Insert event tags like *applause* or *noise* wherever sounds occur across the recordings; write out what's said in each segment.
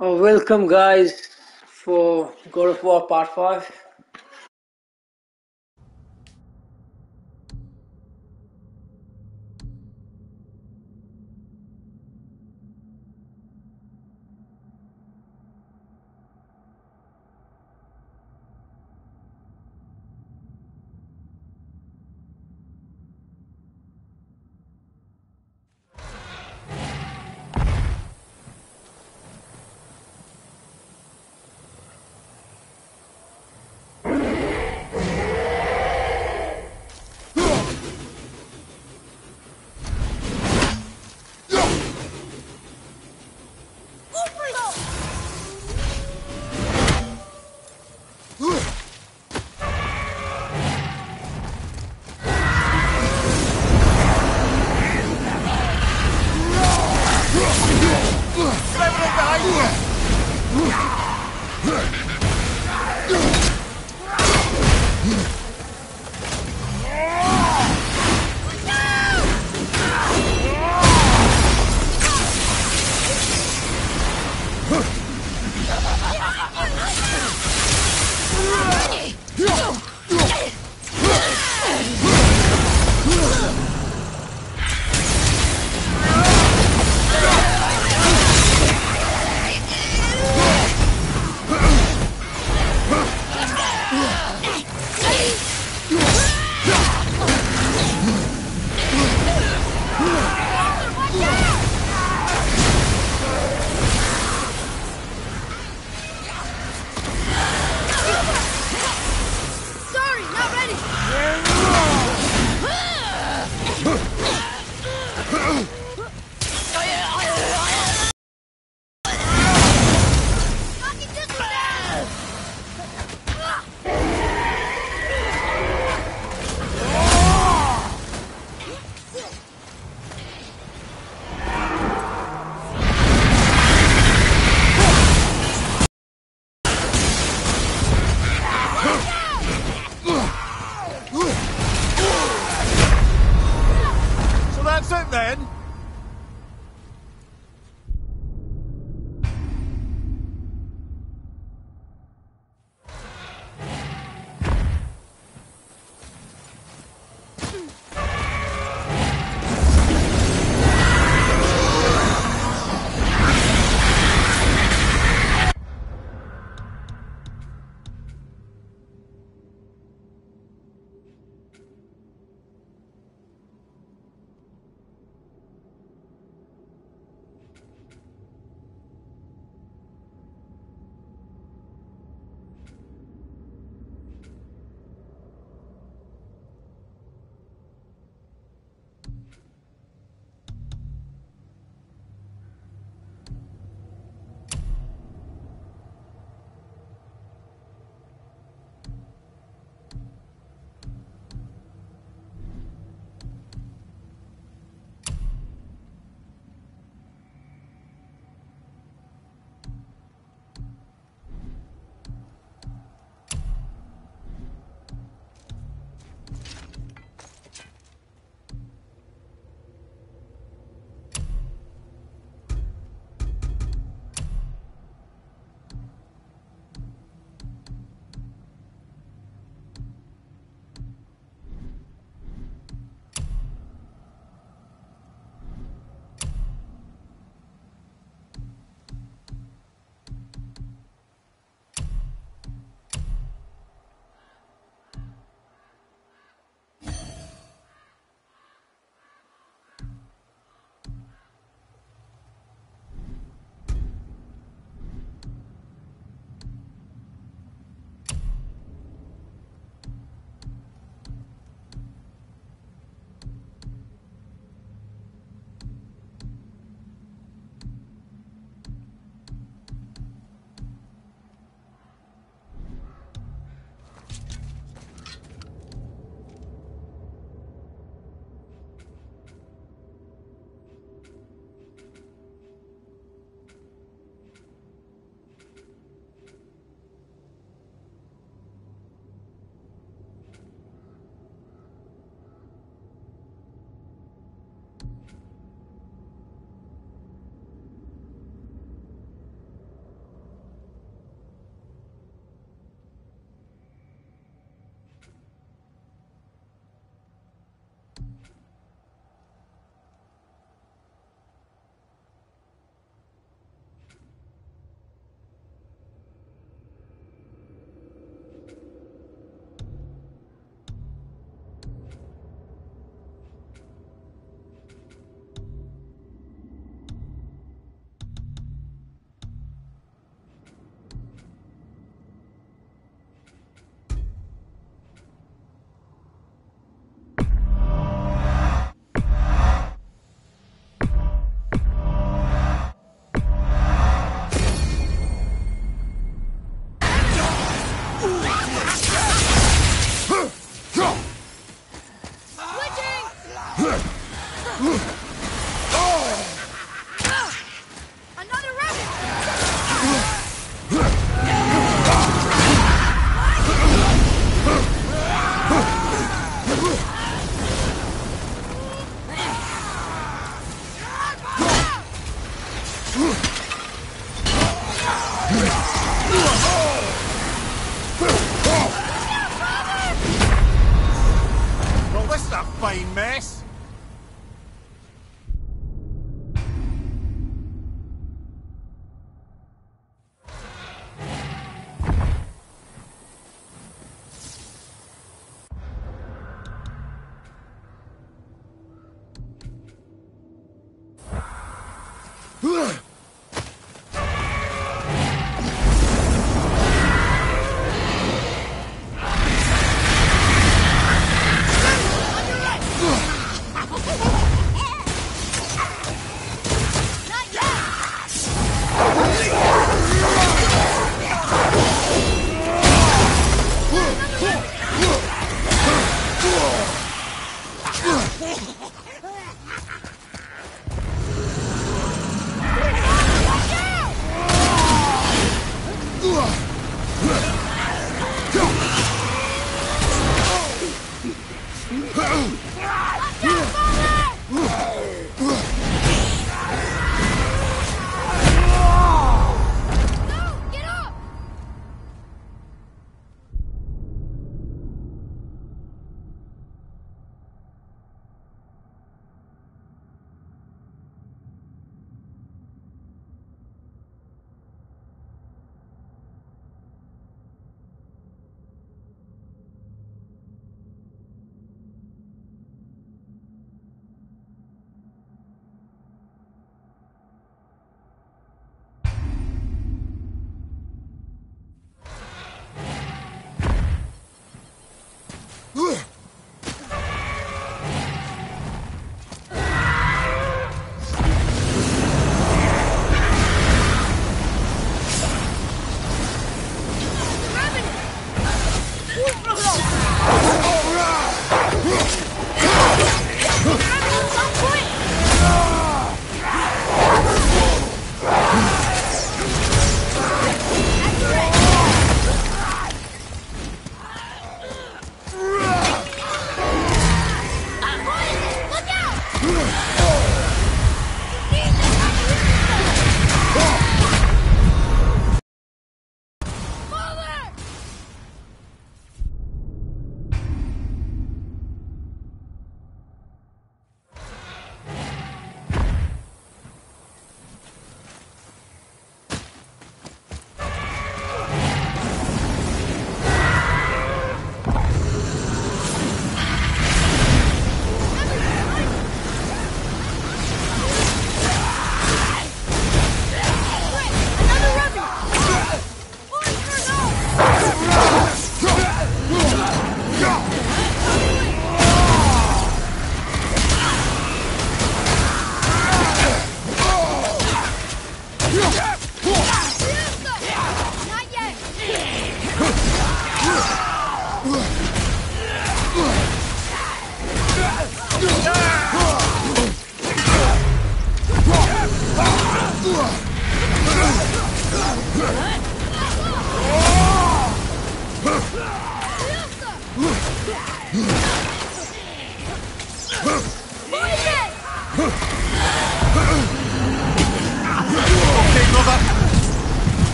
Oh, welcome guys for God of War Part 5.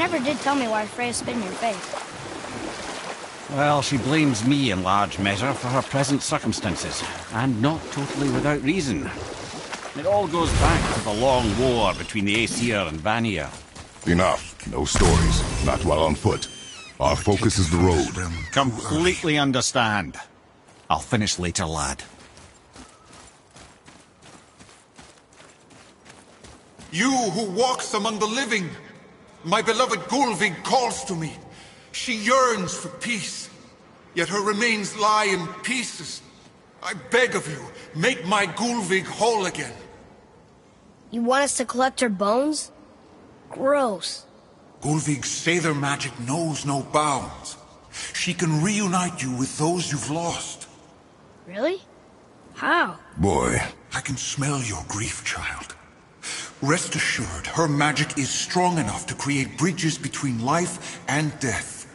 Never did tell me why Freya spit in your face. Well, she blames me in large measure for her present circumstances, and not totally without reason. It all goes back to the long war between the Aesir and Vanir. Enough. No stories. Not while on foot. Our focus is the road. Completely understand. I'll finish later, lad. You who walks among the living, my beloved Gullveig calls to me. She yearns for peace, yet her remains lie in pieces. I beg of you, make my Gullveig whole again. You want us to collect her bones? Gross. Gullveig's seidr magic knows no bounds. She can reunite you with those you've lost. Really? How? Boy, I can smell your grief, child. Rest assured, her magic is strong enough to create bridges between life and death.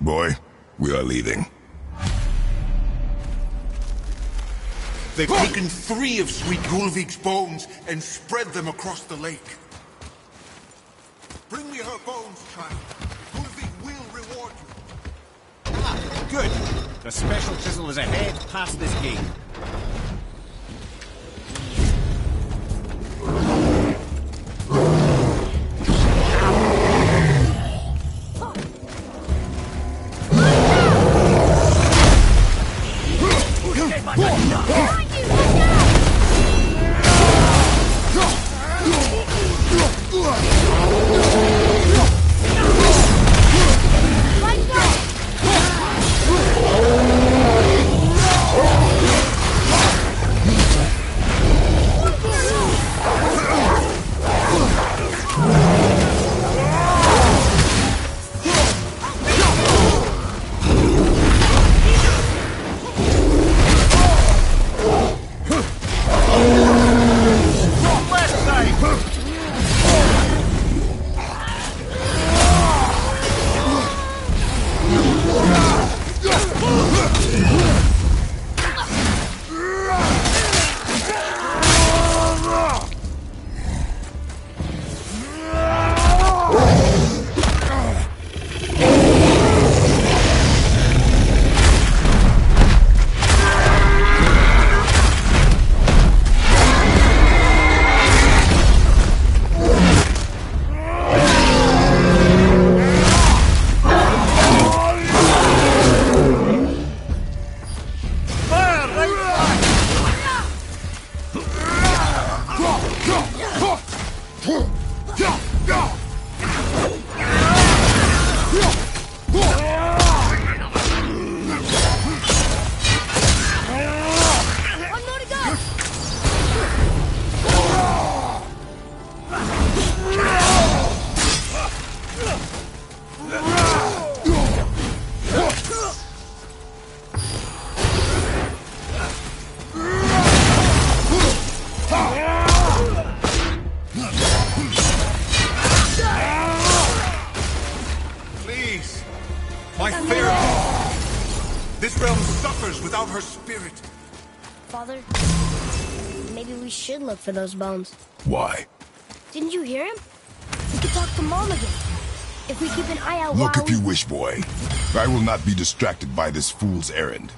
boy, we are leaving. They've taken three of Sweet Gullveig's bones and spread them across the lake. Bring me her bones, child. Gullveig will reward you. Ah, good. The special chisel is ahead past this gate. One look for those bones. Why? Didn't you hear him? We could talk to Mom again. If we keep an eye out Look if you wish, boy. I will not be distracted by this fool's errand.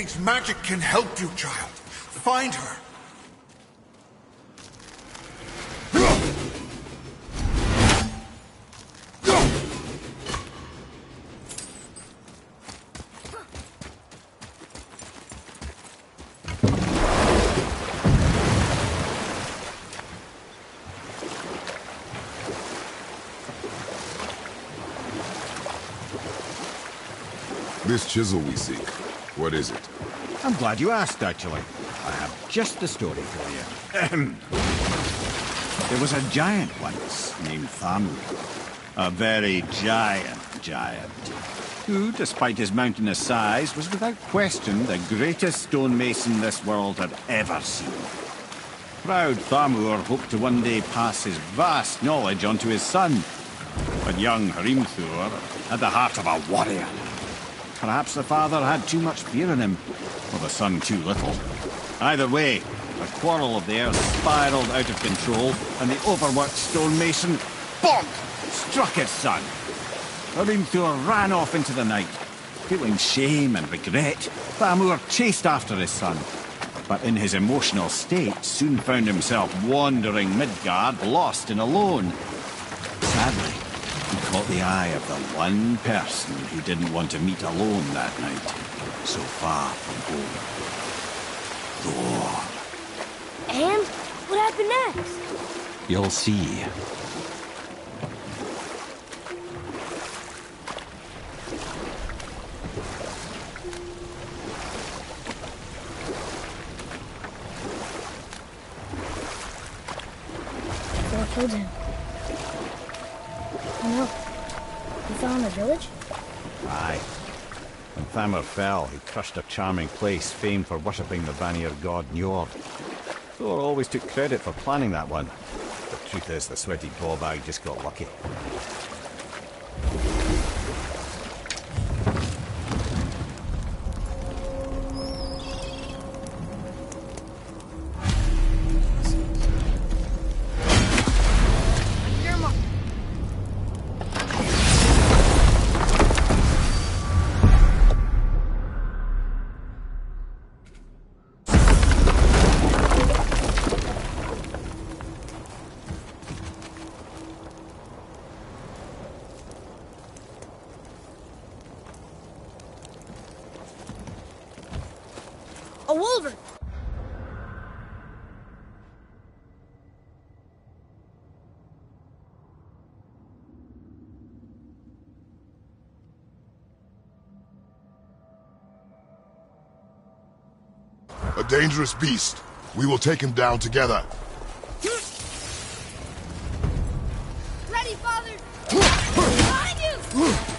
thinks magic can help you, child. Find her. This chisel we seek, what is it? I'm glad you asked, actually. I have just the story for you. There was a giant once named Thamur. A very giant giant. Who, despite his mountainous size, was without question the greatest stonemason this world had ever seen. Proud Thamur hoped to one day pass his vast knowledge on to his son. But young Hrimthur had the heart of a warrior. Perhaps the father had too much fear in him, or the son too little. Either way, the quarrel of theirs spiraled out of control, and the overworked stonemason, bonk, struck his son. Hrimthur ran off into the night. Feeling shame and regret, Thamur chased after his son. But in his emotional state, soon found himself wandering Midgard, lost and alone. Sadly, he caught the eye of the one person he didn't want to meet alone that night, so far from home. Thor. And what happened next? You'll see. Fell, he crushed a charming place famed for worshipping the Vanir god Njord. Thor always took credit for planning that one. The truth is, the sweaty ballbag just got lucky. Dangerous beast. We will take him down together. Ready, father! Behind you!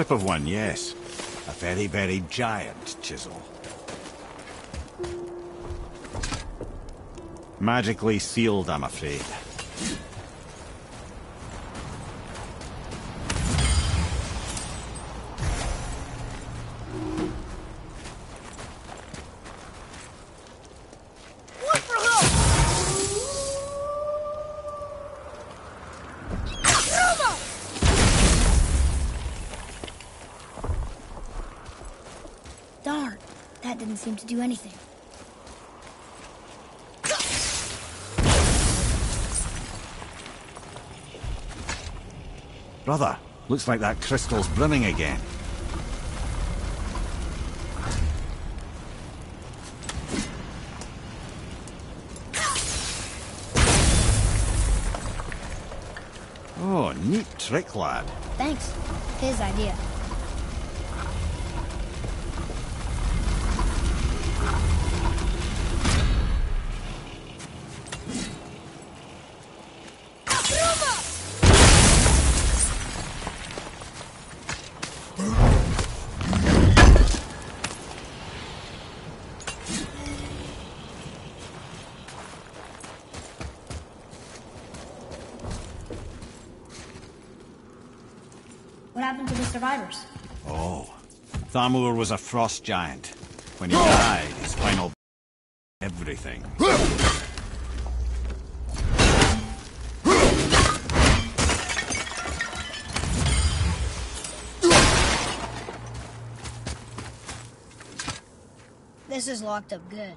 Tip of one, yes. A very, very giant chisel. Magically sealed, I'm afraid. Looks like that crystal's brimming again. Oh, neat trick, lad. Thanks. His idea. Survivors? Oh, Thamur was a frost giant. When he died, his final... everything. This is locked up good.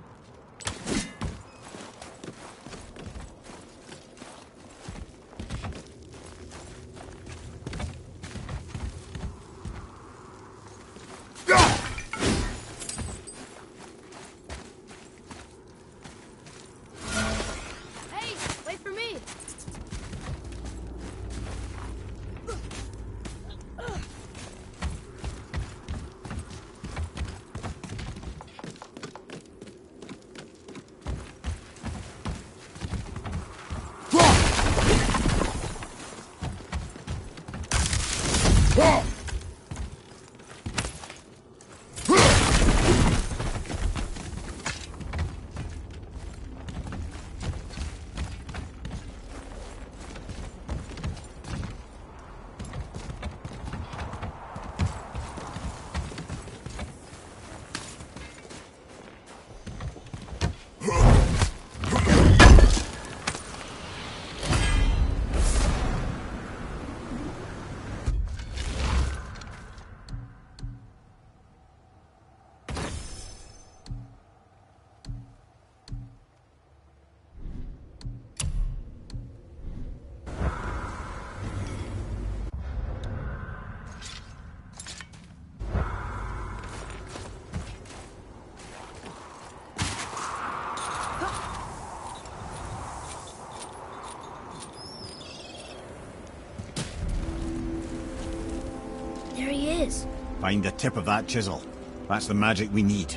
Find the tip of that chisel. That's the magic we need.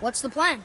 What's the plan?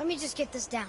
Let me just get this down.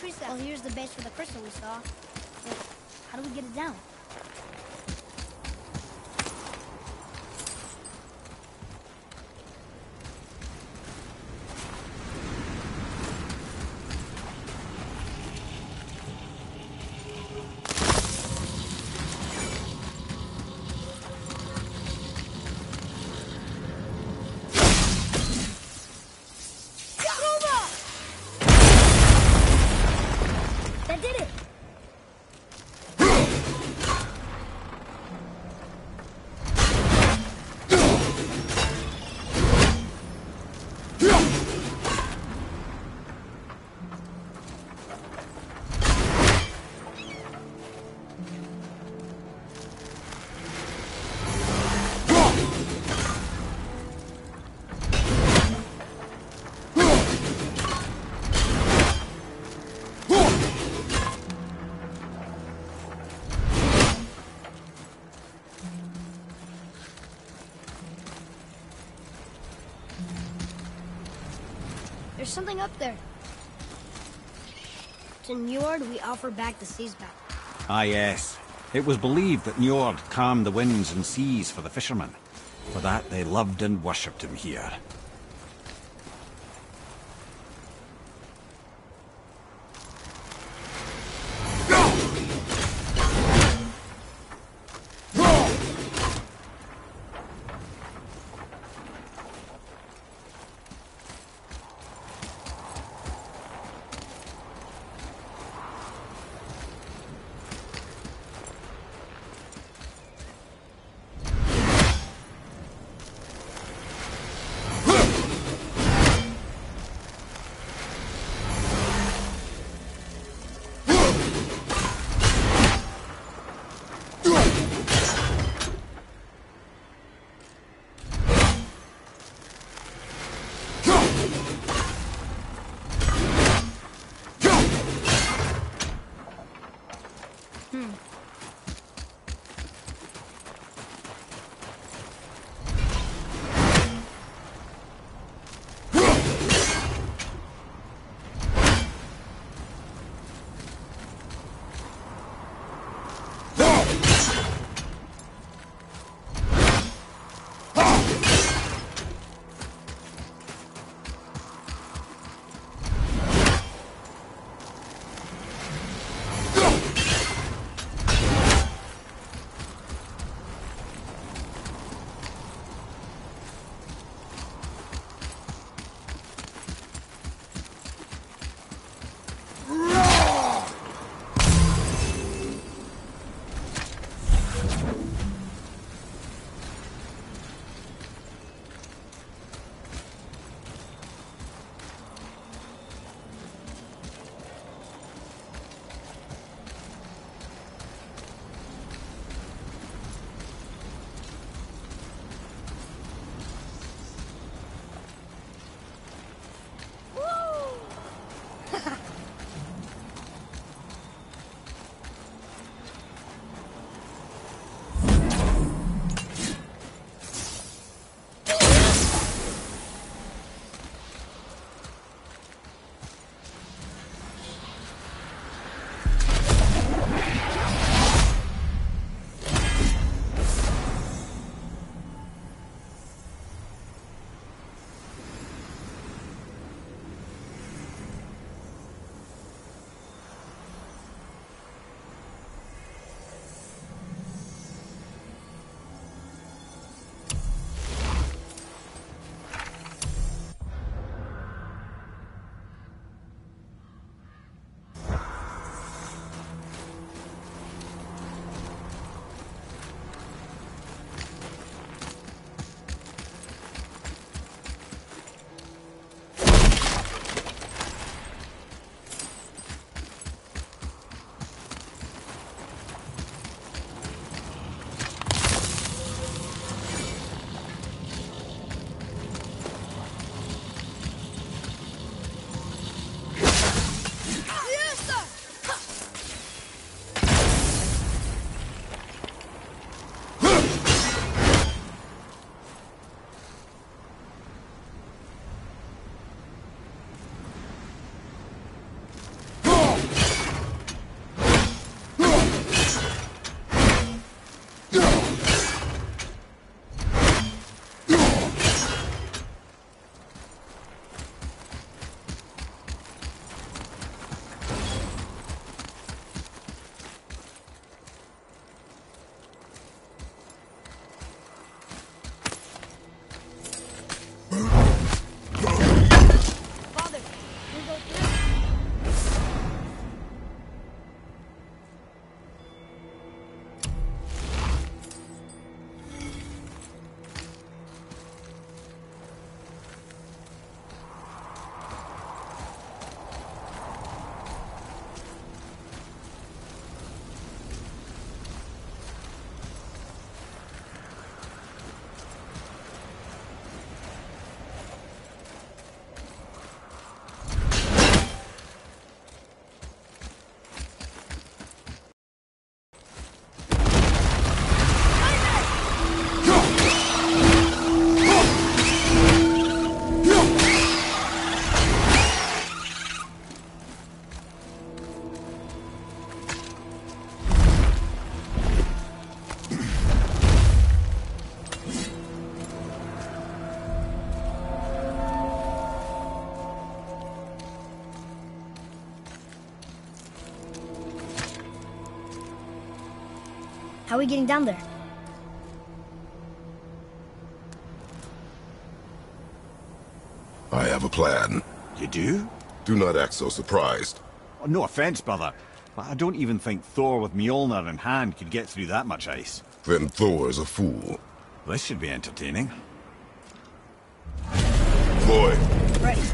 Teresa. Well, here's the base for the crystal we saw. How do we get it down? There's something up there. To Njord, we offer back the seas back. Ah, yes. It was believed that Njord calmed the winds and seas for the fishermen. For that, they loved and worshipped him here. Are we getting down there? I have a plan. You do? Do not act so surprised. Oh, no offense, brother, but I don't even think Thor with Mjolnir in hand could get through that much ice. Then Thor is a fool. This should be entertaining. Floyd, Right.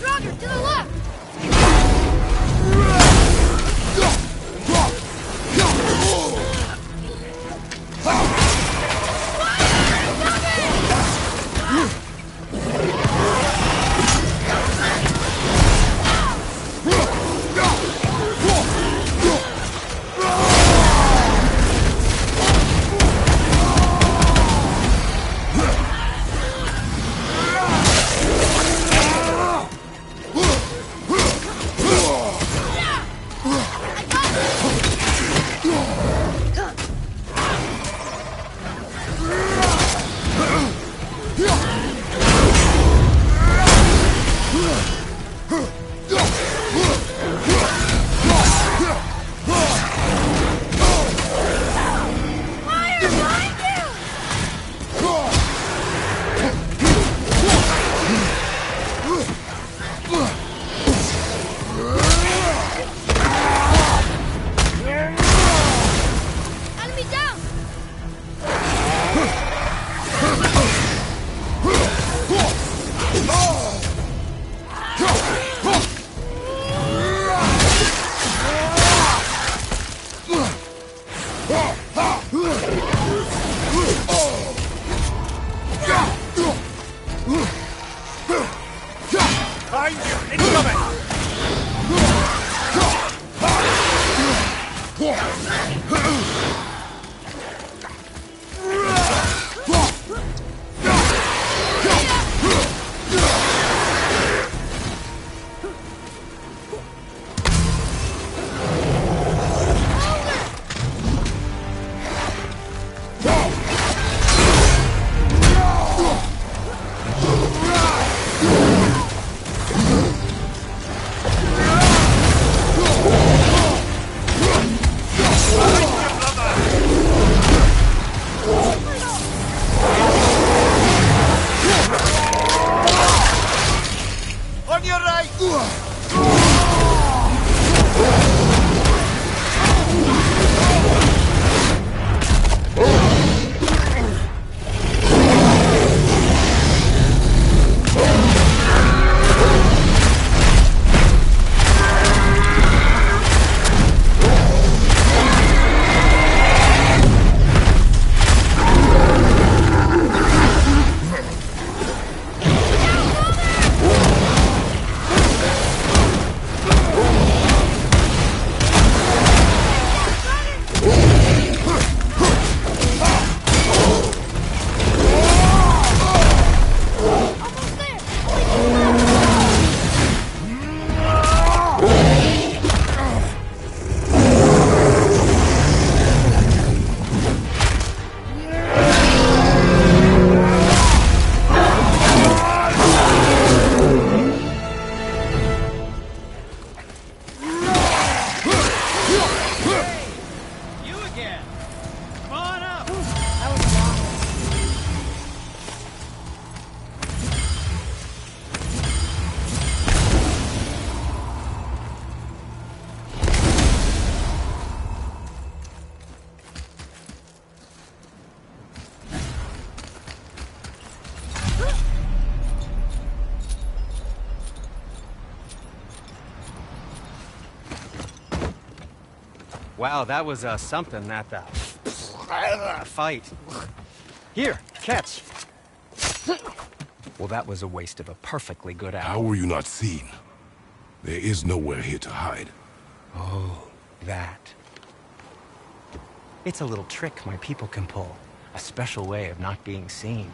Roger, to the left! Wow, that was uh, something, that uh, fight. Here, catch. Well, that was a waste of a perfectly good how were you not seen? There is nowhere here to hide. Oh, that. It's a little trick my people can pull. A special way of not being seen.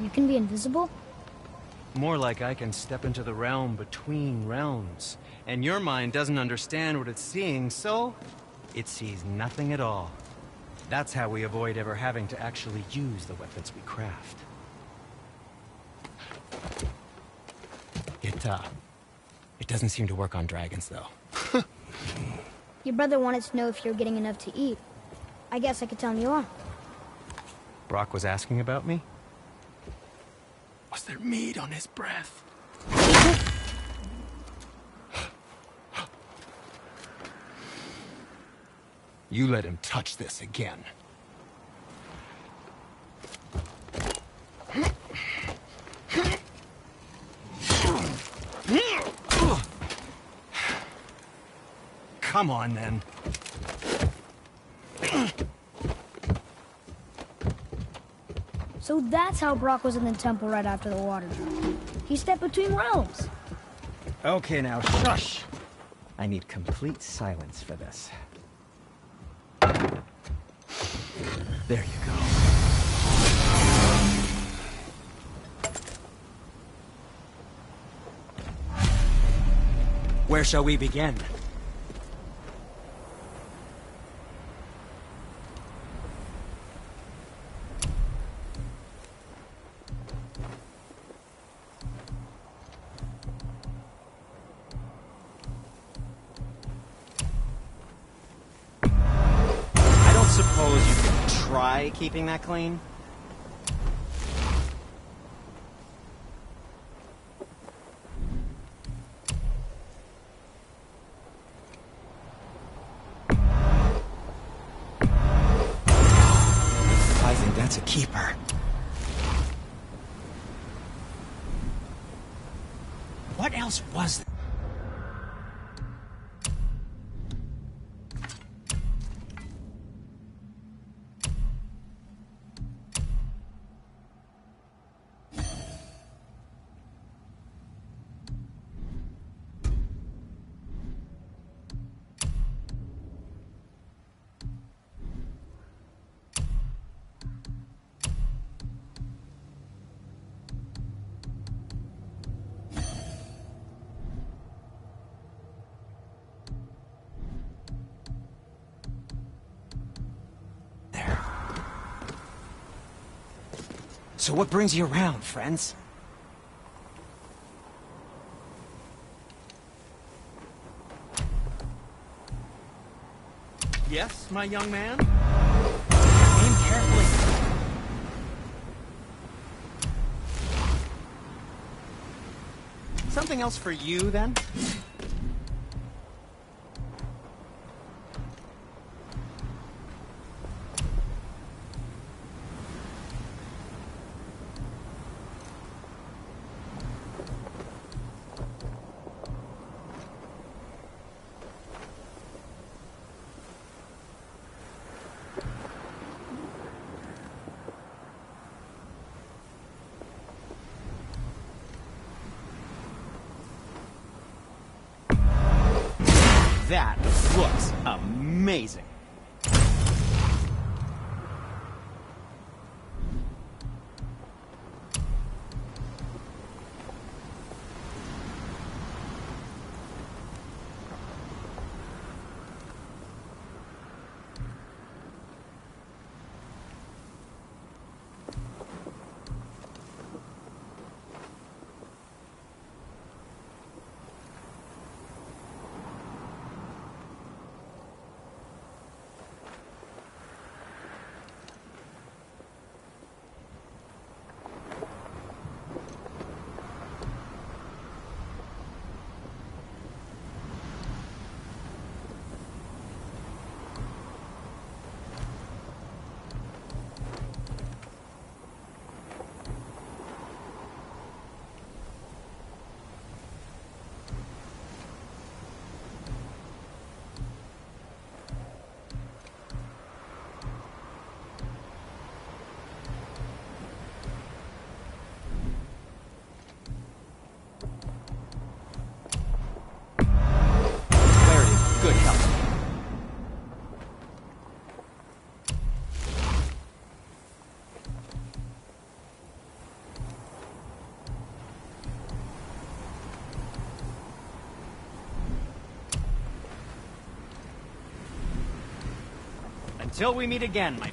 You can be invisible? More like I can step into the realm between realms. And your mind doesn't understand what it's seeing, so it sees nothing at all. That's how we avoid ever having to actually use the weapons we craft. It, uh, it doesn't seem to work on dragons, though. *laughs* Your brother wanted to know if you're getting enough to eat. I guess I could tell him you are. Brok was asking about me? Was there meat on his breath? You let him touch this again. Come on, then. So that's how Brok was in the temple right after the water drop. He stepped between realms. Okay, now shush. I need complete silence for this. There you go. Where shall we begin? Try keeping that clean? I think that's a keeper. What else was there? So what brings you around, friends? Yes, my young man? Aim carefully. Something else for you, then? That looks amazing. Until we meet again, my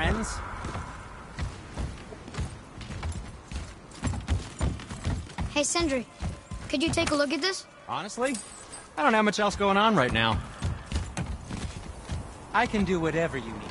friends? Hey, Sindri, could you take a look at this? Honestly, I don't have much else going on right now. I can do whatever you need.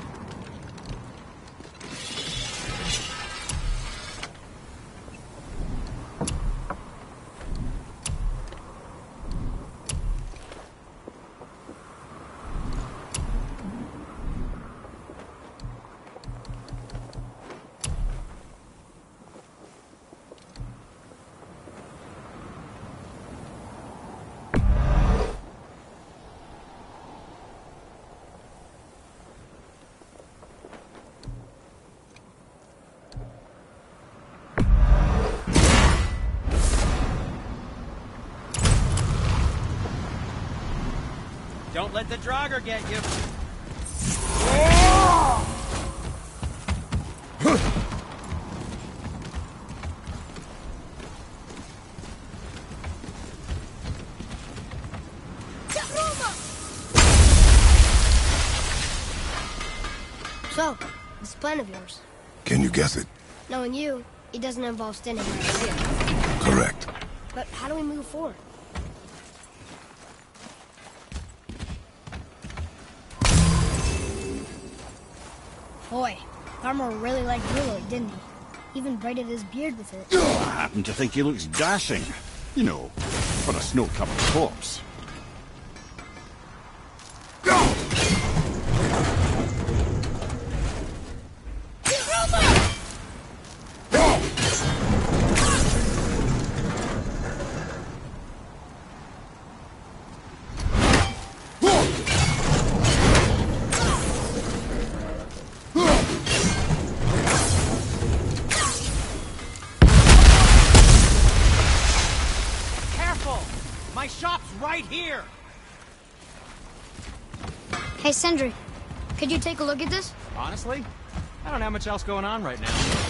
Don't let the Draugr get you. *laughs* So, this plan of yours. Can you guess it? Knowing you, it doesn't involve standing right here. Correct. But how do we move forward? Boy, Farmer really liked Willow, didn't he? Even braided his beard with it. Oh, I happen to think he looks dashing. You know, for a snow-covered corpse. Much else going on right now.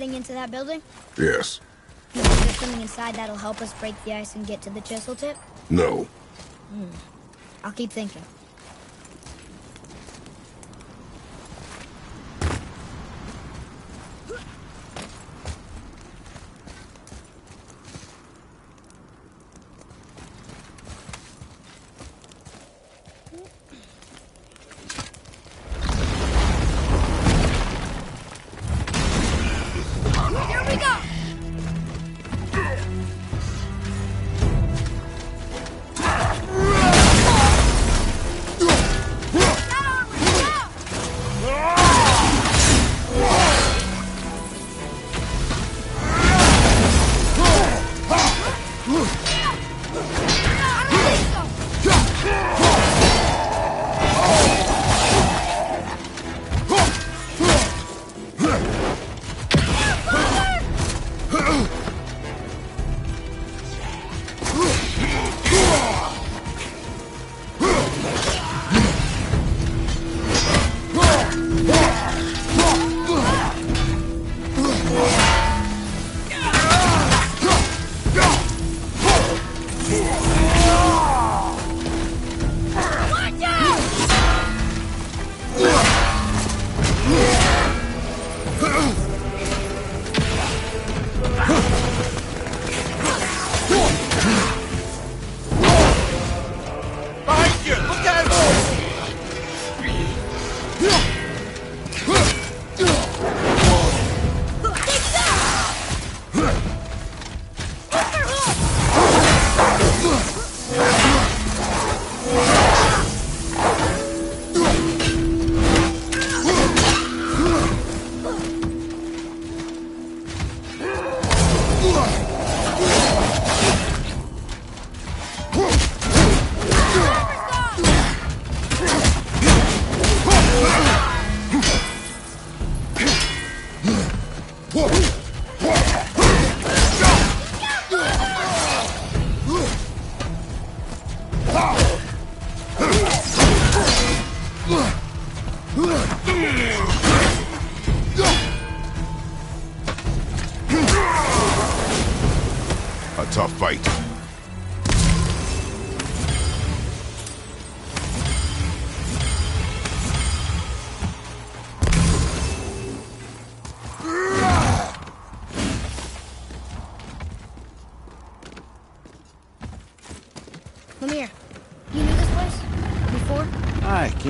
Heading into that building? Yes. You think there's something inside that'll help us break the ice and get to the chisel tip? No. Hmm. I'll keep thinking.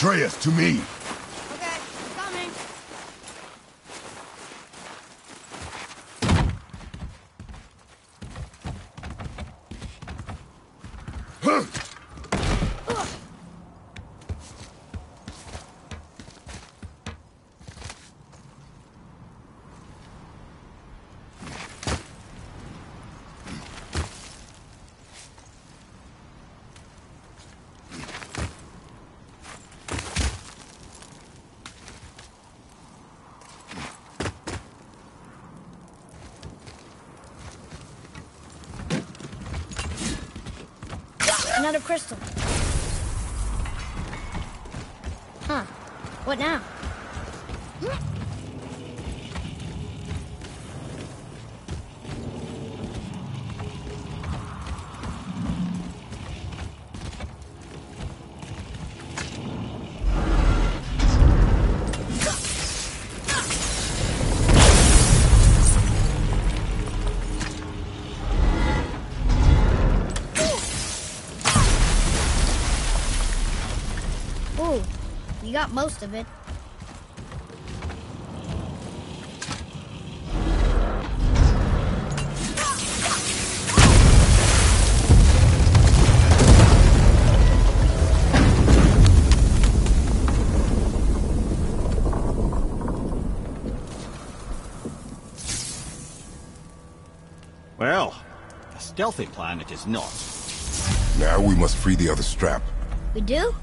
Atreus, to me. Okay, coming. Another crystal. Huh. What now? Got most of it. Well, a stealthy plan it is not. Now we must free the other strap. We do?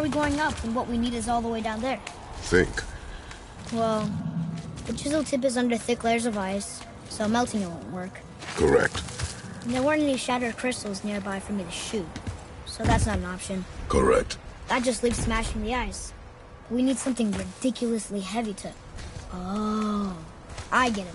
Are we going up when what we need is all the way down there? Think. Well, the chisel tip is under thick layers of ice, so melting it won't work. Correct. And there weren't any shattered crystals nearby for me to shoot, so that's not an option. Correct. That just leaves smashing the ice. We need something ridiculously heavy to. Oh, I get it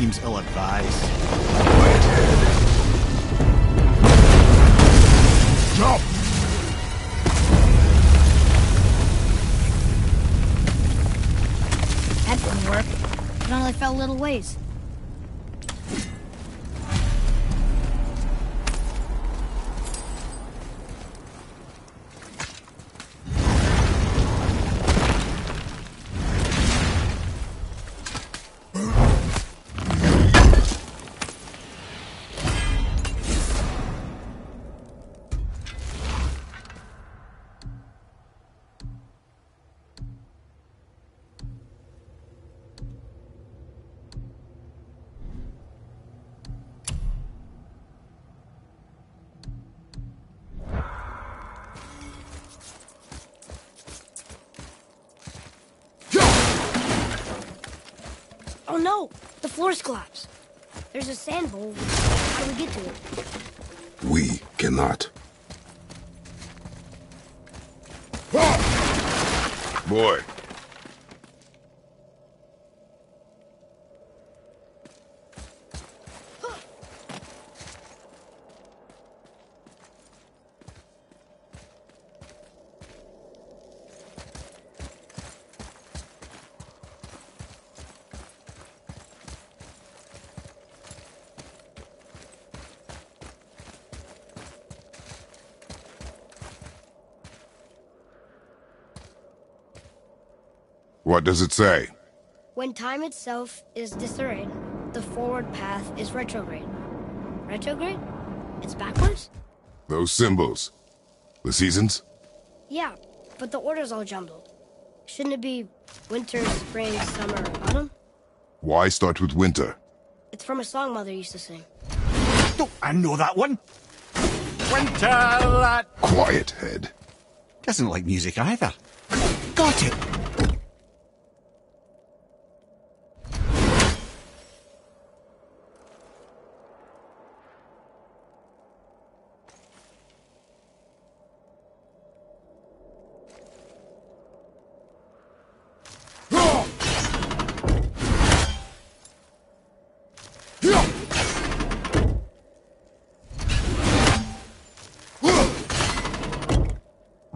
Seems ill-advised. What does it say? When time itself is disarrayed, the forward path is retrograde. Retrograde? It's backwards? Those symbols. The seasons? Yeah, but the order's all jumbled. Shouldn't it be winter, spring, summer, autumn? Why start with winter? It's from a song Mother used to sing. Oh, I know that one. Winter that Quiet, head. doesn't like music either. Got it.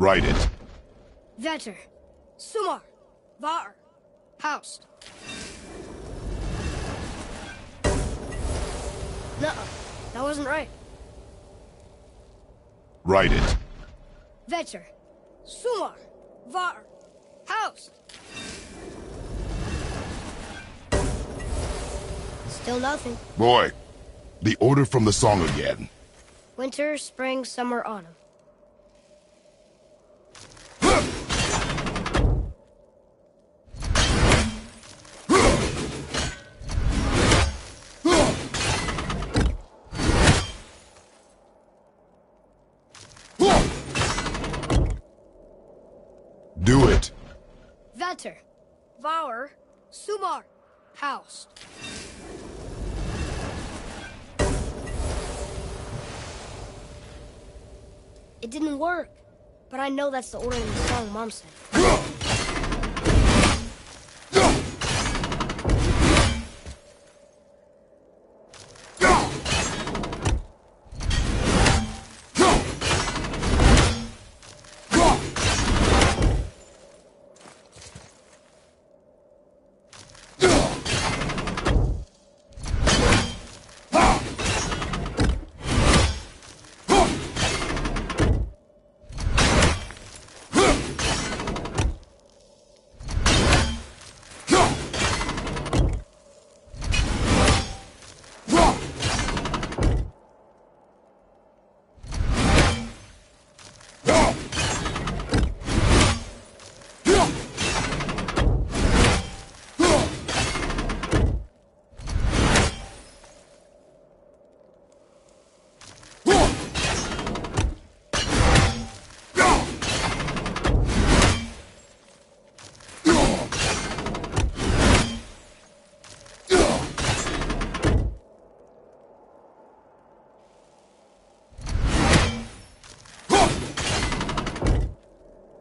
Write it. Vetr. Sumar. Var. Haust. No, that wasn't right. Write it. Vetr. Sumar. Var. Haust. Still nothing. Boy, the order from the song again. Winter, spring, summer, autumn. Var. Sumar. Haust. It didn't work, but I know that's the order in the song Mom said.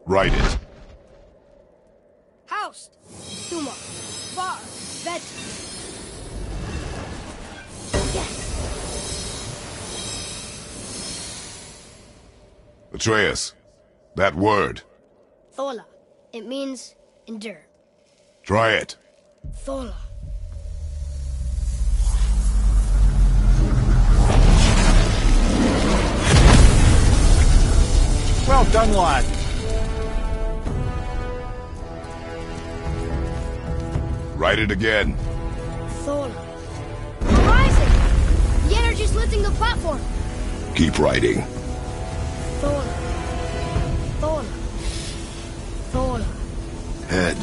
Write it. Haust. Sumar. Var. Vetr. Yes. Atreus, that word. Thola. It means endure. Try it. Thola. Well done, lad. Write it again. Thola. Horizon! The energy's lifting the platform. Keep writing. Thola. Thola. Thola. Head,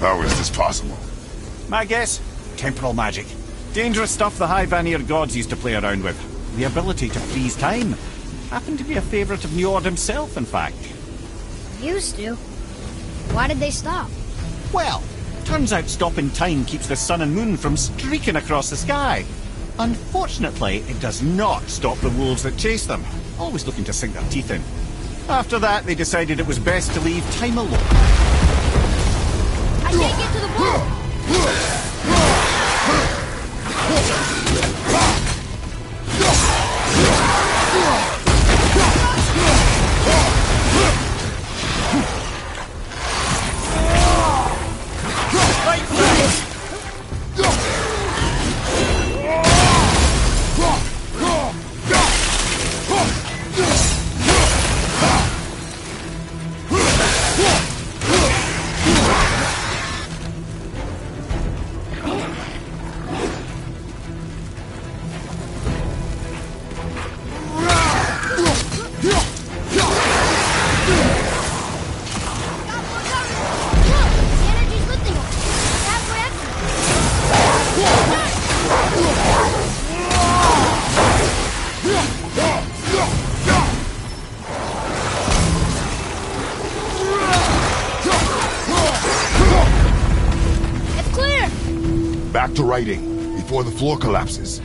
how is this possible? My guess? Temporal magic. Dangerous stuff the High Vanir gods used to play around with. The ability to freeze time. Happened to be a favourite of Njord himself, in fact. Used to. Why did they stop? Well, Turns out stopping time keeps the sun and moon from streaking across the sky. Unfortunately, it does not stop the wolves that chase them, always looking to sink their teeth in. After that, they decided it was best to leave time alone. I can't get to the ball. *laughs* Back to writing, before the floor collapses.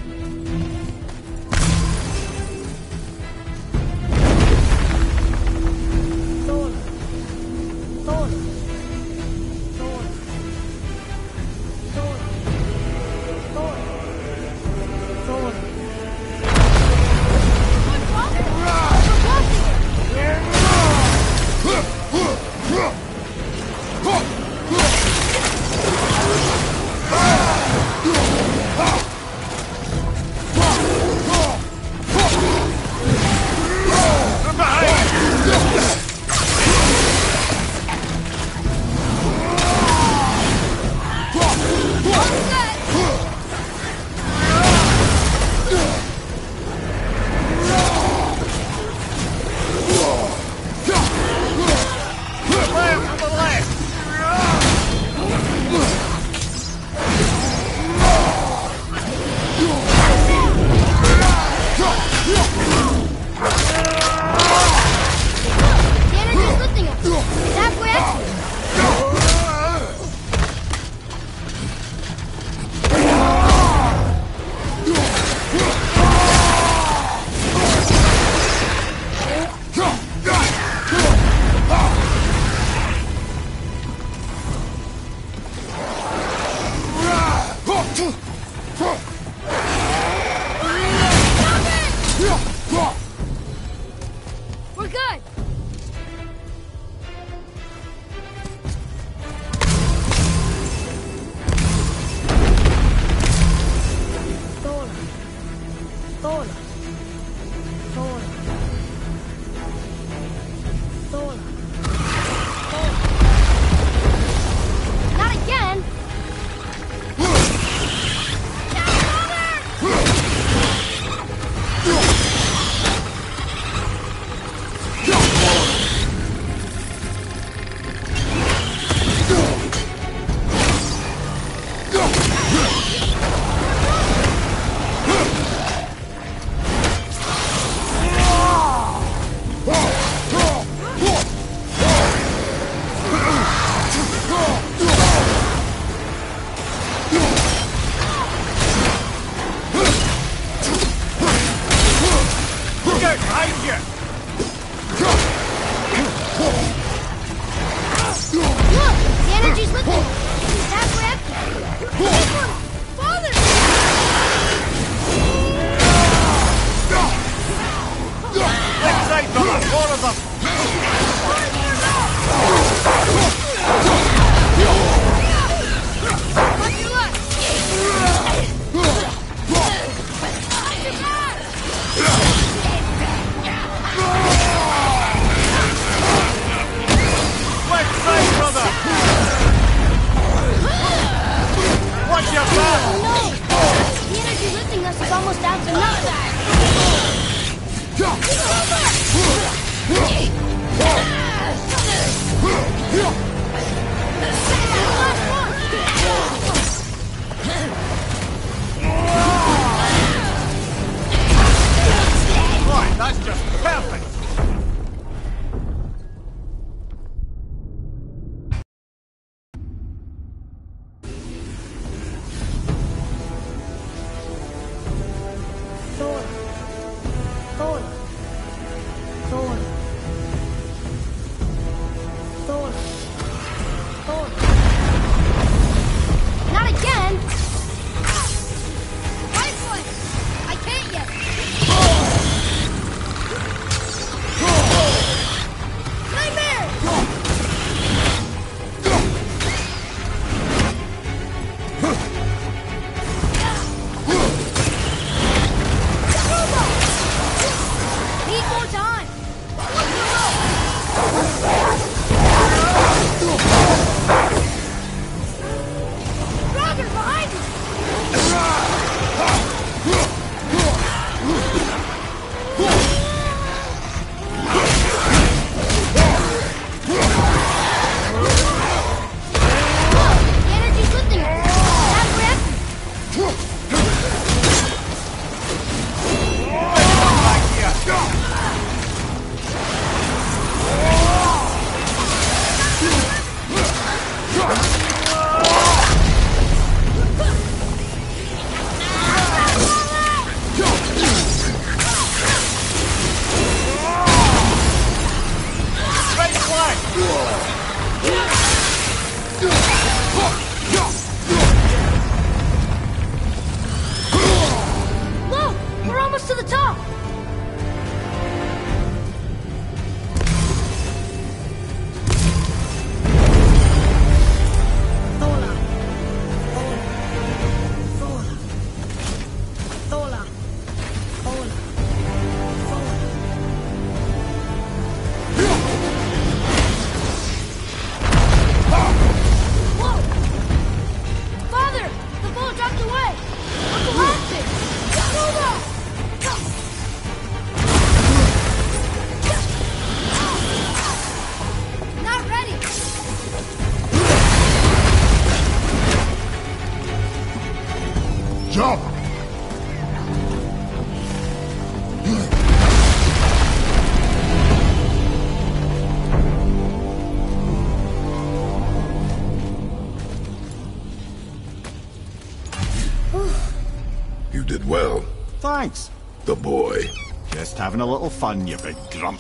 Thanks. The boy. Just having a little fun, you big grump.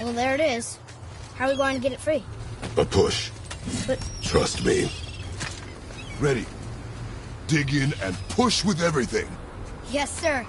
Well, there it is. How are we going to get it free? A push. But Trust me. Ready. Dig in and push with everything. yes, sir.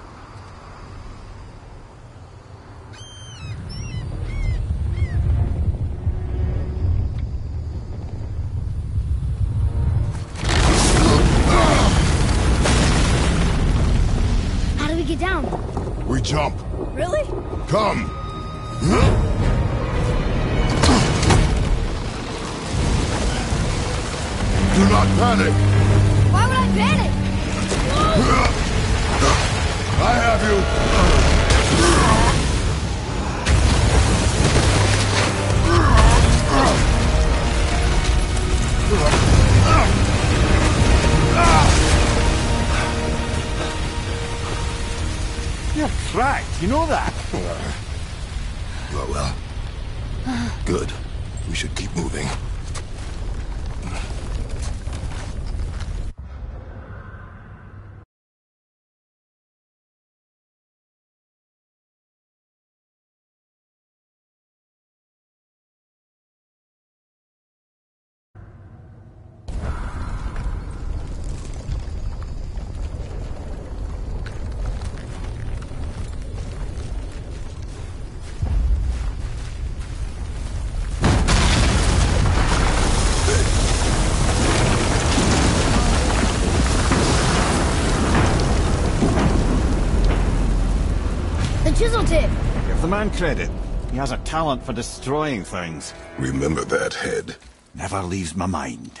Give credit. He has a talent for destroying things. Remember that head. Never leaves my mind.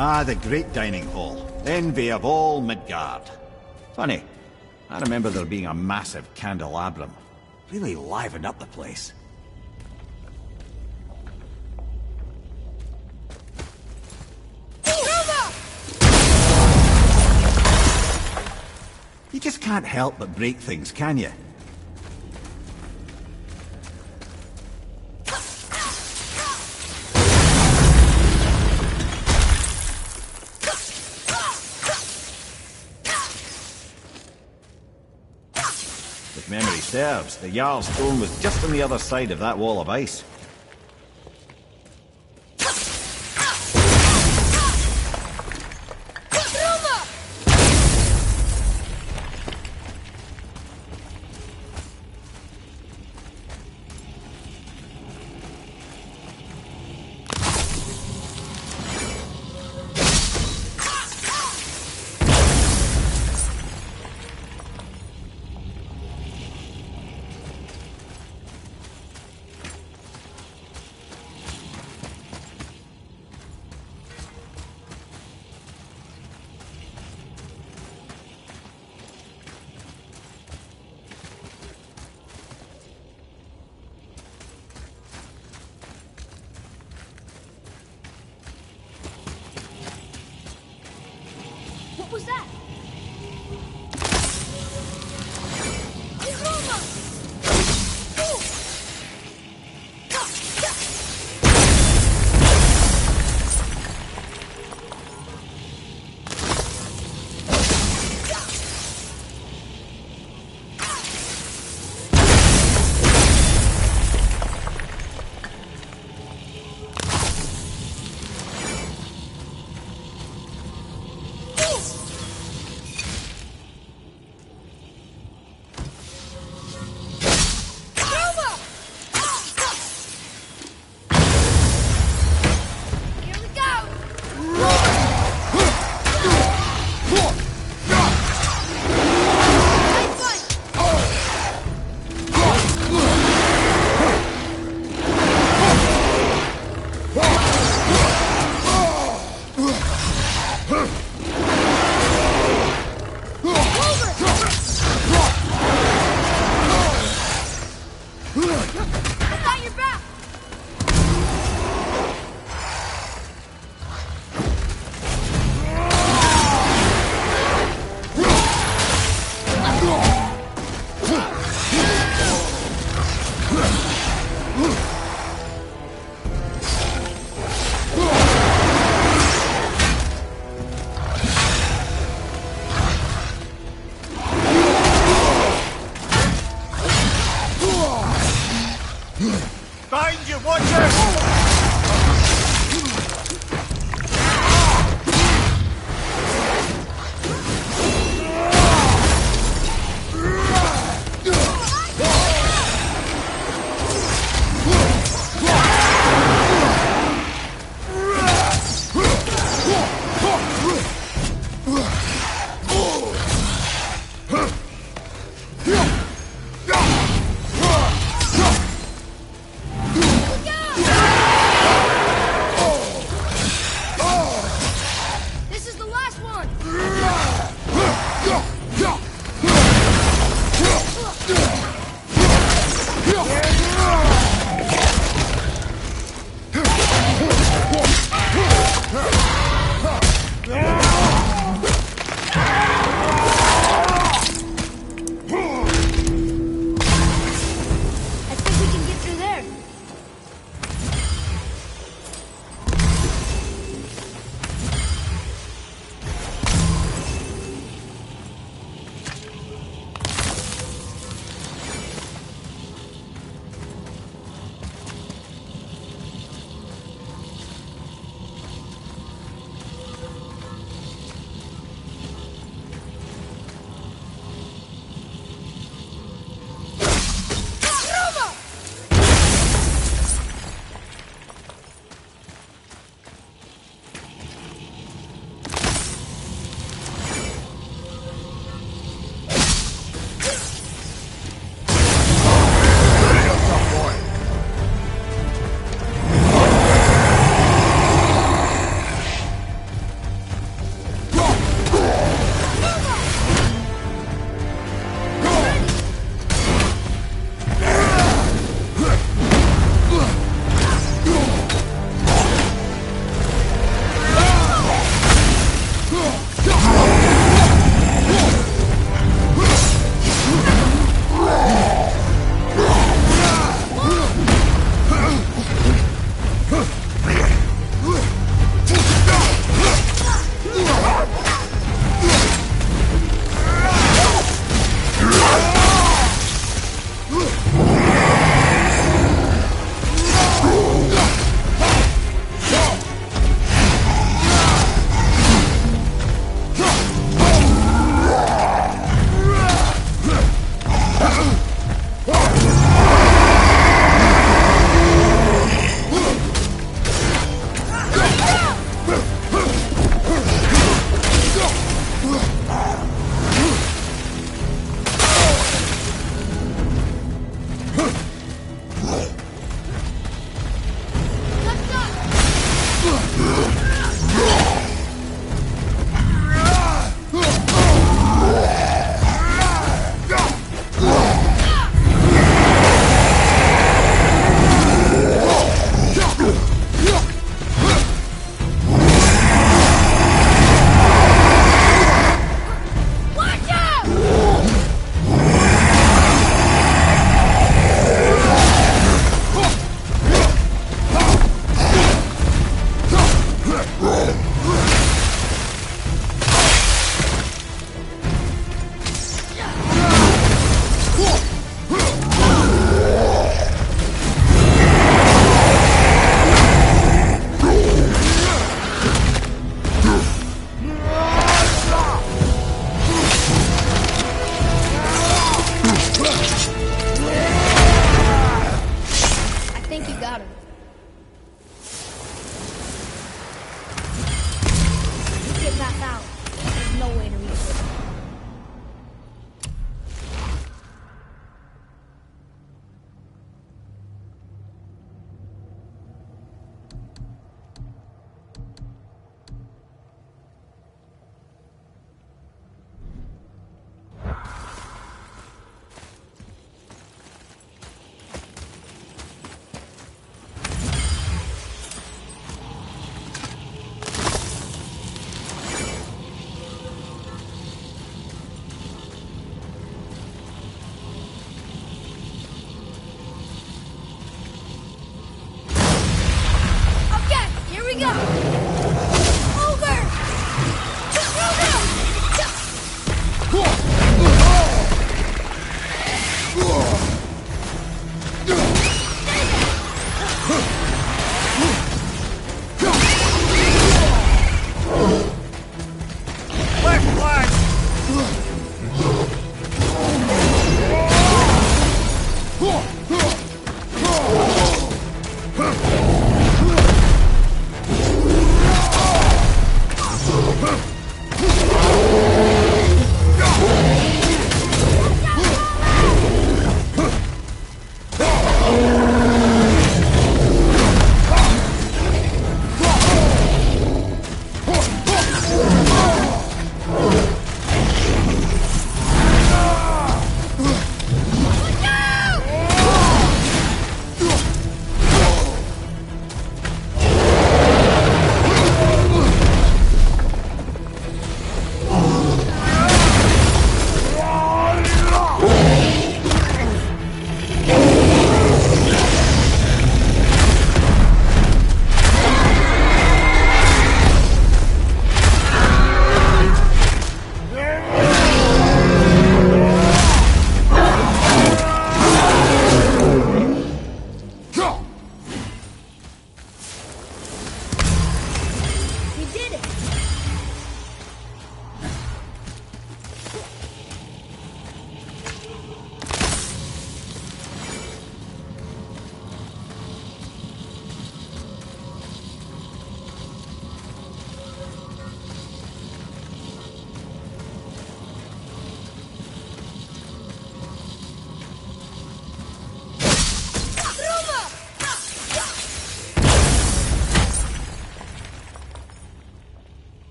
Ah, the great dining hall. Envy of all Midgard. Funny, I remember there being a massive candelabrum. Really livened up the place. You just can't help but break things, can you? Serves, the Jarl's throne was just on the other side of that wall of ice.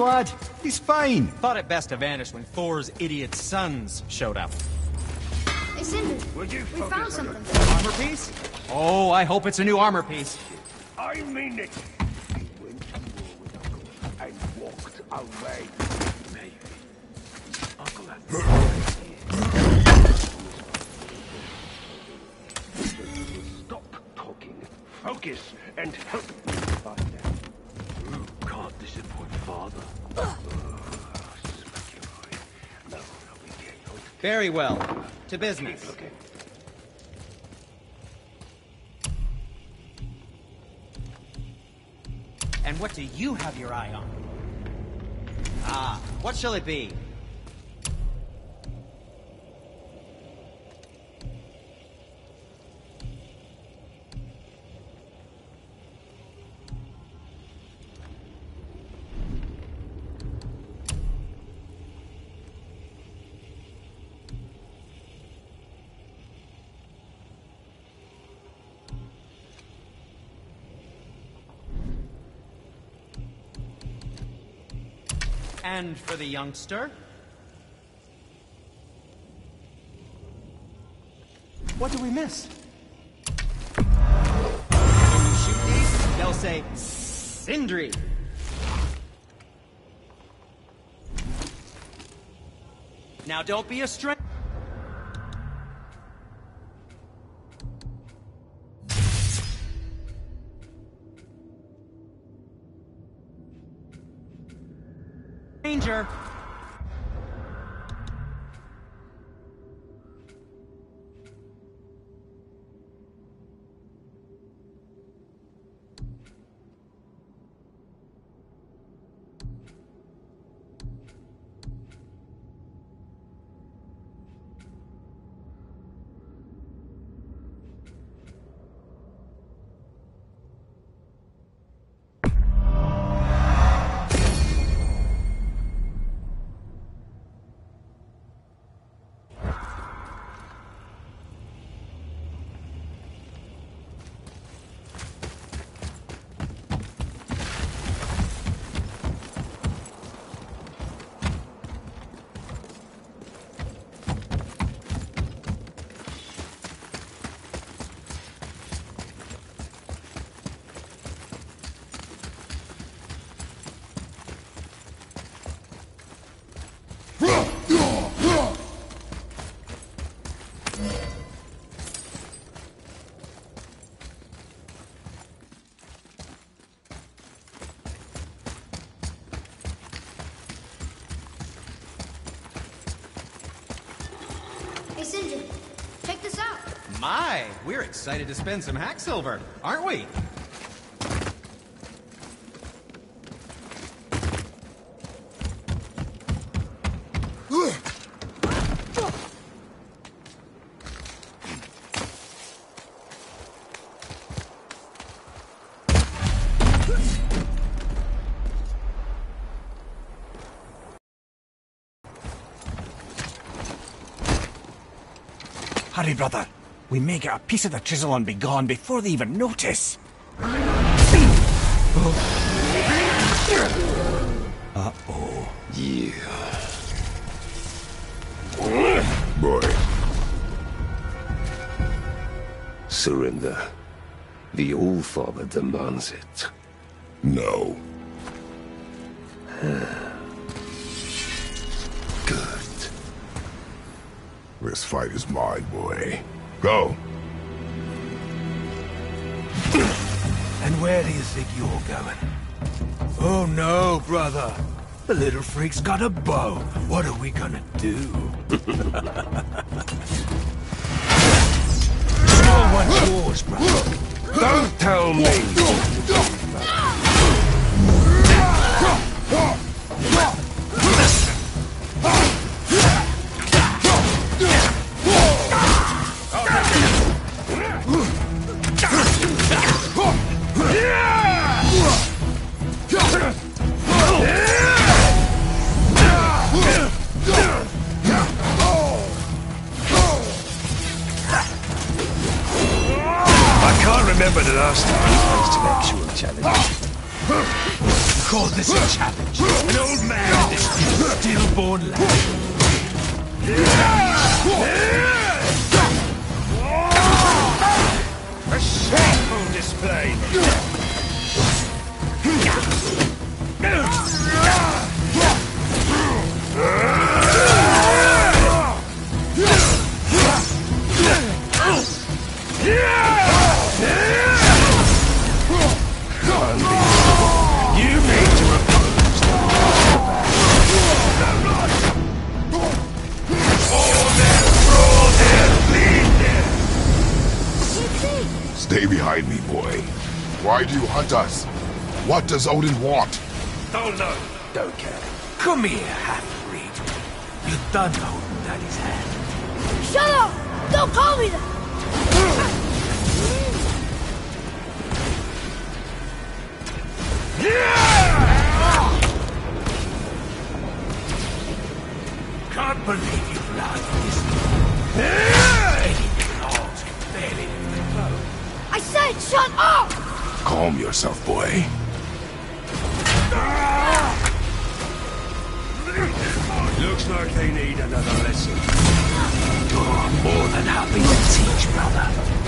Lad, he's fine. Thought it best to vanish when Thor's idiot sons showed up. Hey, Sindri, we found something. Armor piece? Oh, I hope it's a new armor piece. I mean it. He went to war with Uncle and walked away. Maybe. Uncle had Stop talking. Focus and help me find them. You can't disappoint father. Oh, speculate. No, no, we can't. Very well. To business. Okay. And what do you have your eye on? Ah, what shall it be? And for the youngster. What do we miss? When you shoot these, they'll say Sindri. Now don't be a stray. We're excited to spend some hack silver, aren't we? Hurry, brother. We may get a piece of the chisel and be gone before they even notice. Uh-oh. Yeah. Boy, Surrender. The All-Father demands it. no. *sighs* Good. This fight is mine, boy. Go. And where do you think you're going? Oh no, brother. The little freak's got a bow. What are we gonna do? *laughs* Small one's yours, brother. Don't tell me! Does Odin want? Oh no! Don't care. Come here, half-breed. You done holding Looks like they need another lesson. You're more than happy to teach, brother.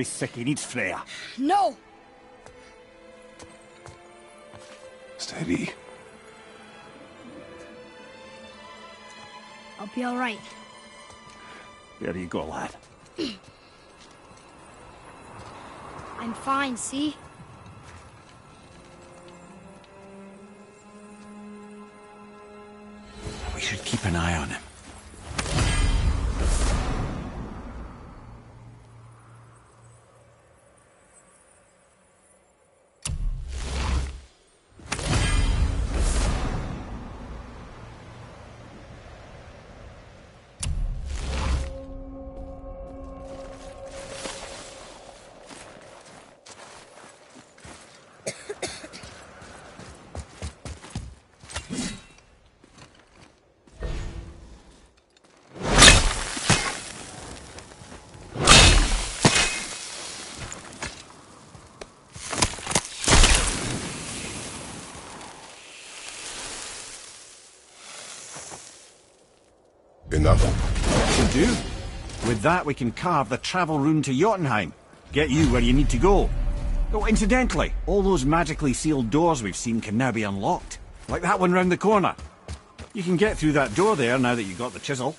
Boy's sick, he needs Freya. No! steady. I'll be alright. There you go, lad. *clears throat* I'm fine, see? With that, we can carve the travel rune to Jotunheim. Get you where you need to go. Oh, incidentally, all those magically sealed doors we've seen can now be unlocked. Like that one round the corner. You can get through that door there now that you've got the chisel.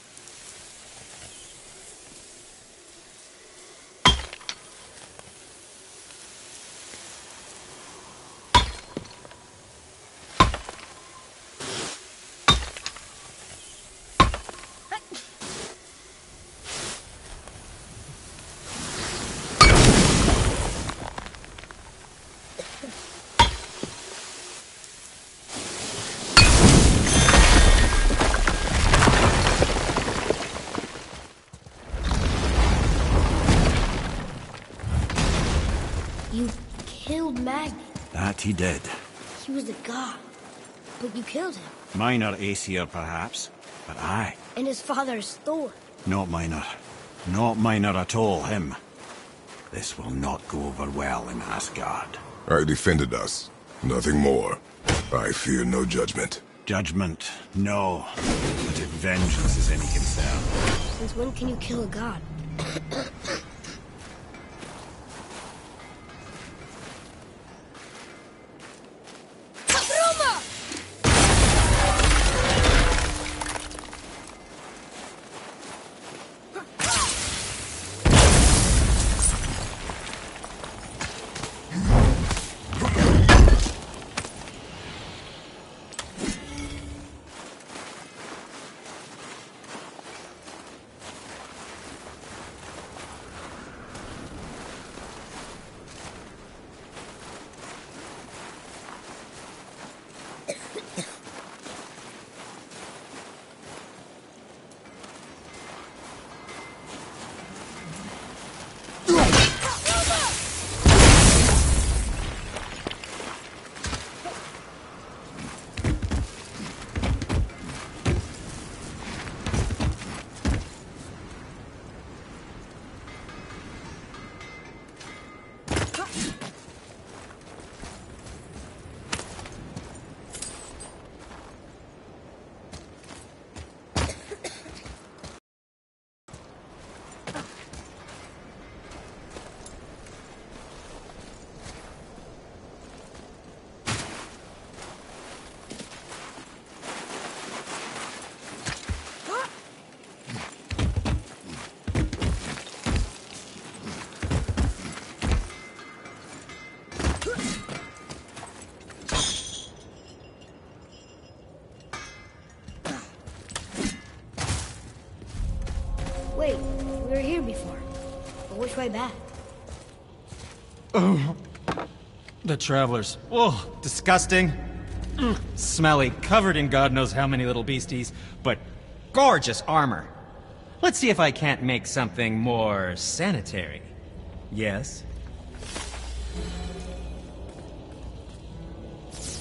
You killed Magni. That he did. He was a god. But you killed him. Minor Aesir, perhaps. But I, And his father is Thor. not minor. Not minor at all, him. This will not go over well in Asgard. I defended us. Nothing more. I fear no judgment. Judgment, no. But if vengeance is any concern, Since when can you kill a god? *coughs* The travelers. Oh, disgusting. Ugh, Smelly, covered in God knows how many little beasties. But Gorgeous armor. Let's see if I can't make something more sanitary. Yes?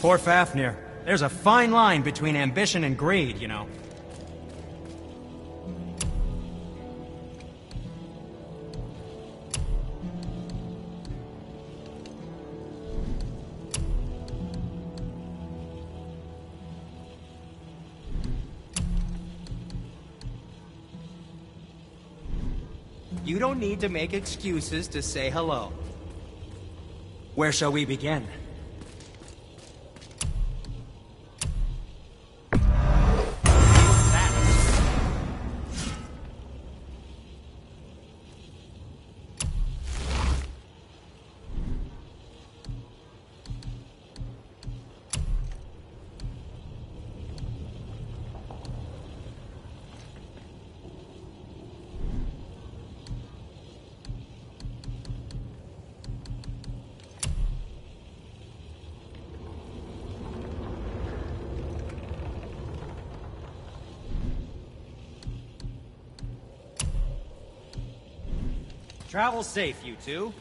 Poor Fafnir. There's a fine line between ambition and greed, you know. To make excuses to say hello. Where shall we begin? Travel safe, you two.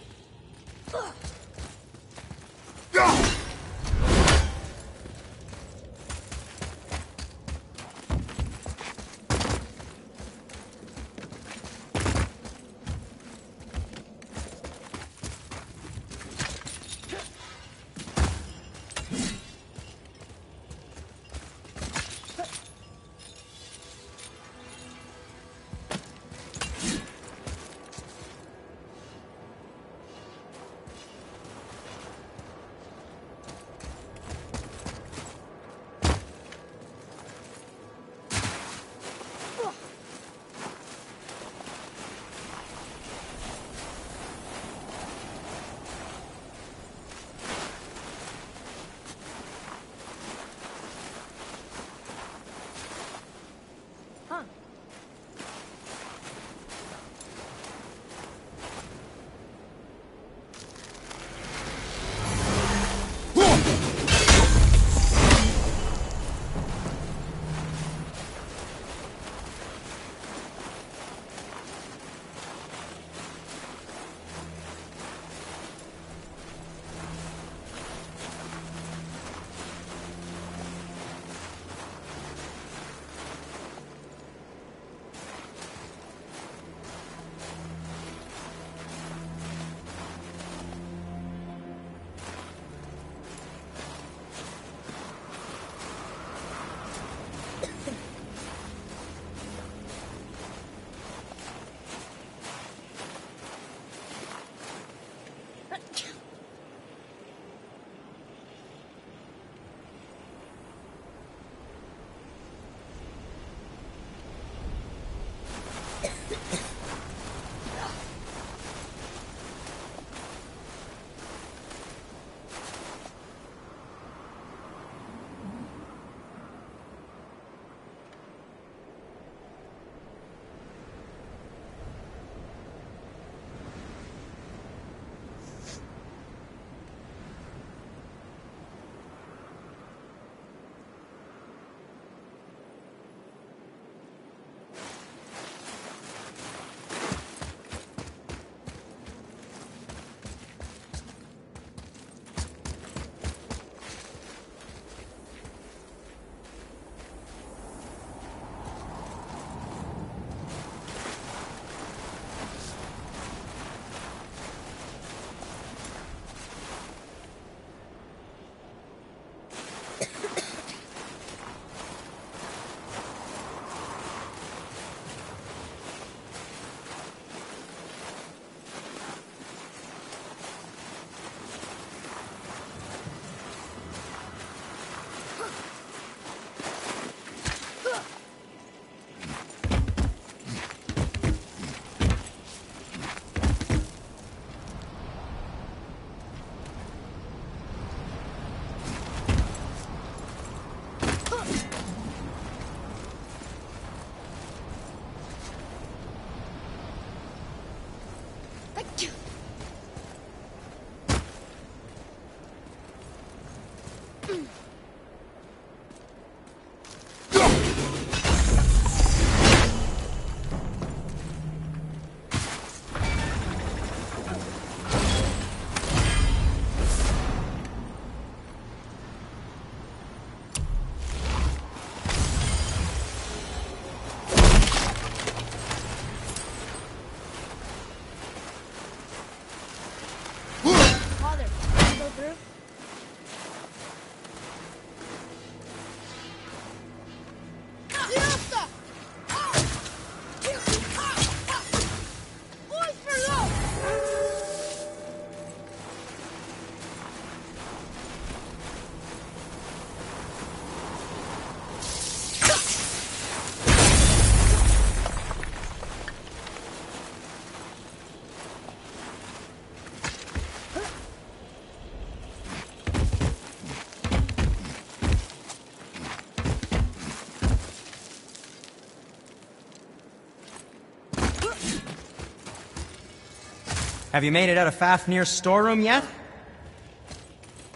Have you made it out of Fafnir's storeroom yet?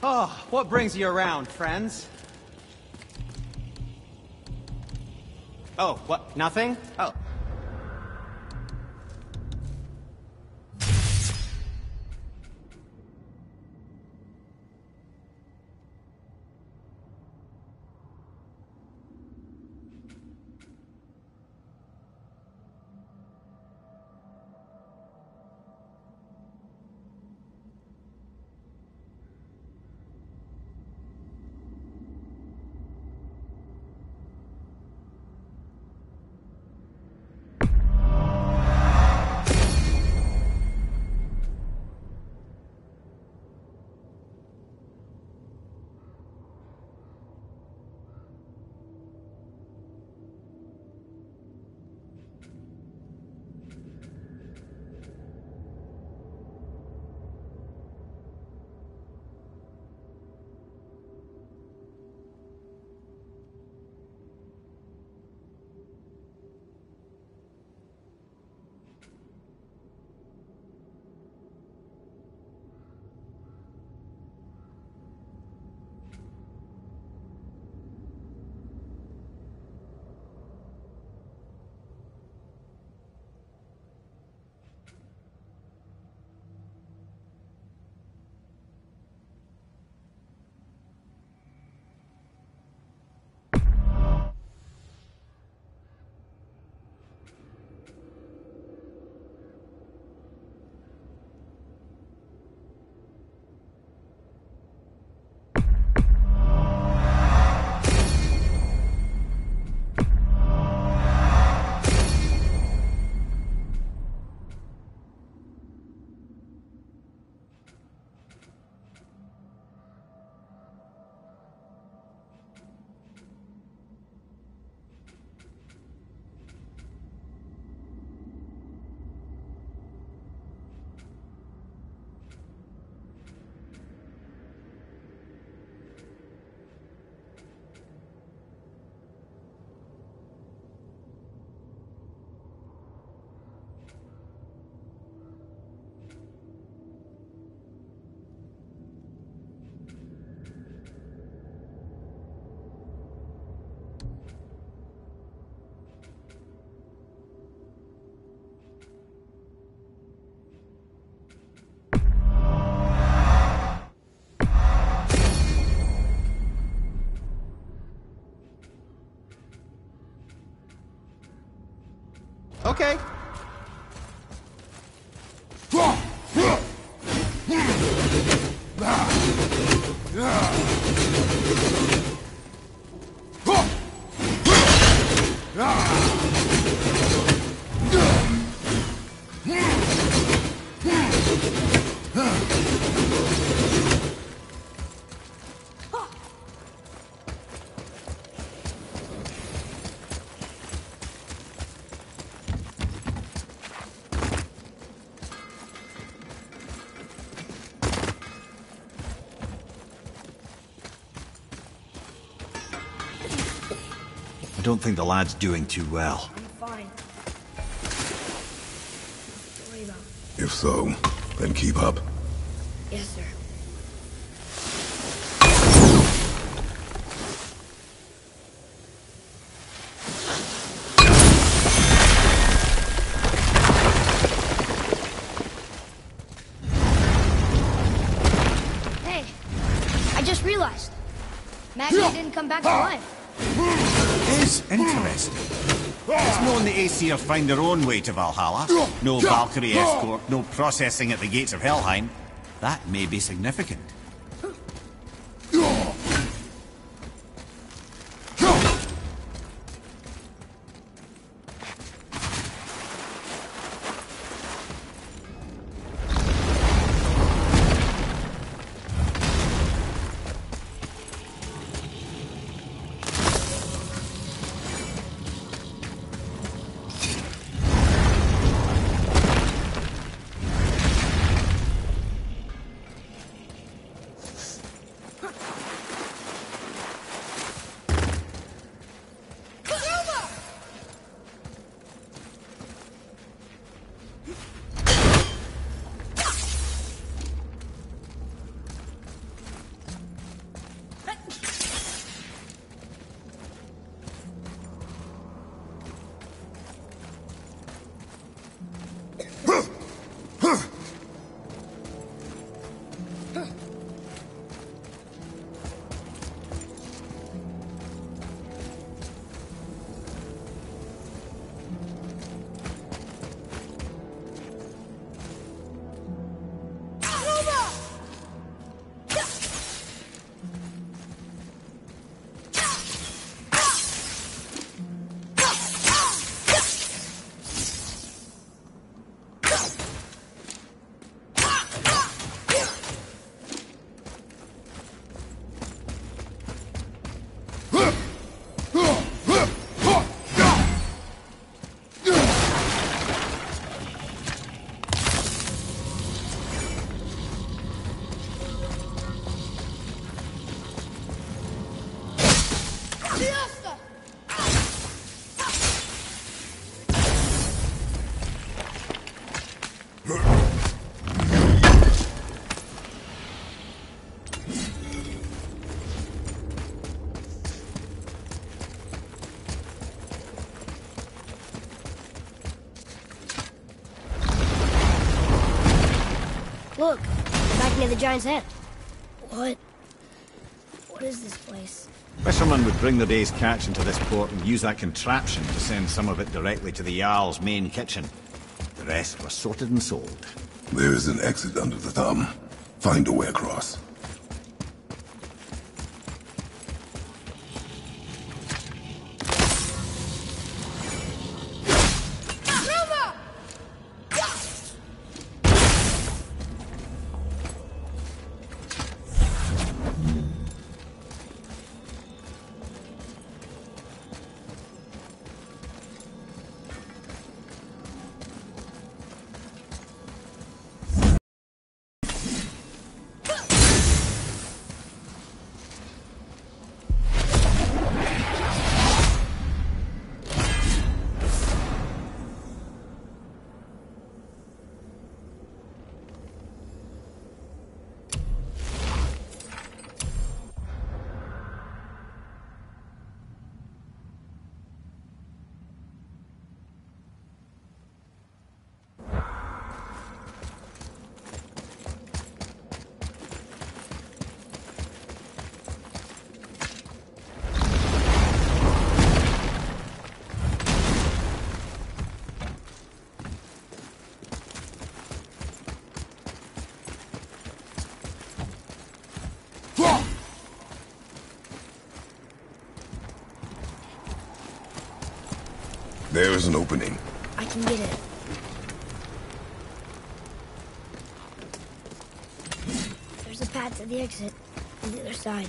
Oh, what brings you around, friends? Oh, what? Nothing? Oh. Okay. Don't think the lad's doing too well. I'm fine. Don't worry about it. If so, then keep up. Yes, sir. Hey, I just realized. Magni didn't come back to life. Aesir find their own way to Valhalla. No Valkyrie escort, no processing at the gates of Helheim. That may be significant. The giant's head. What? What is this place? Fishermen would bring their day's catch into this port and use that contraption to send some of it directly to the Jarl's main kitchen. The rest was sorted and sold. There is an exit under the thumb. Find a way across. There is an opening. I can get it. There's a path to the exit on the other side.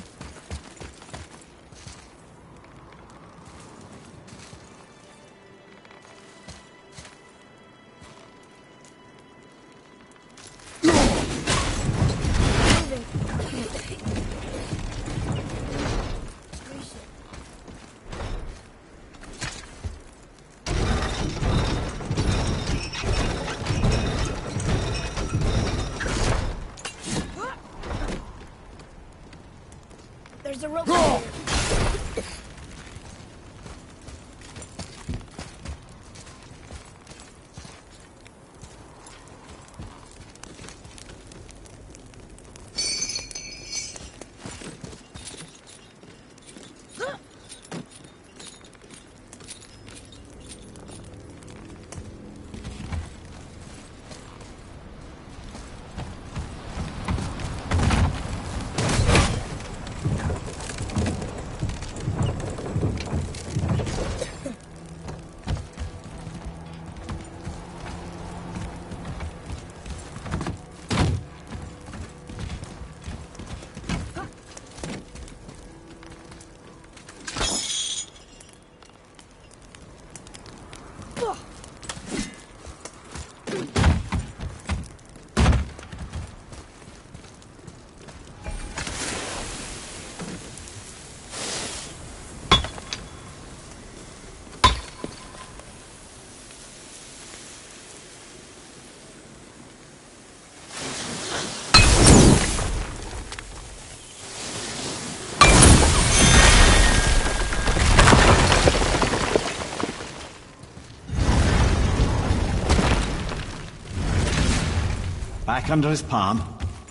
Back under his palm.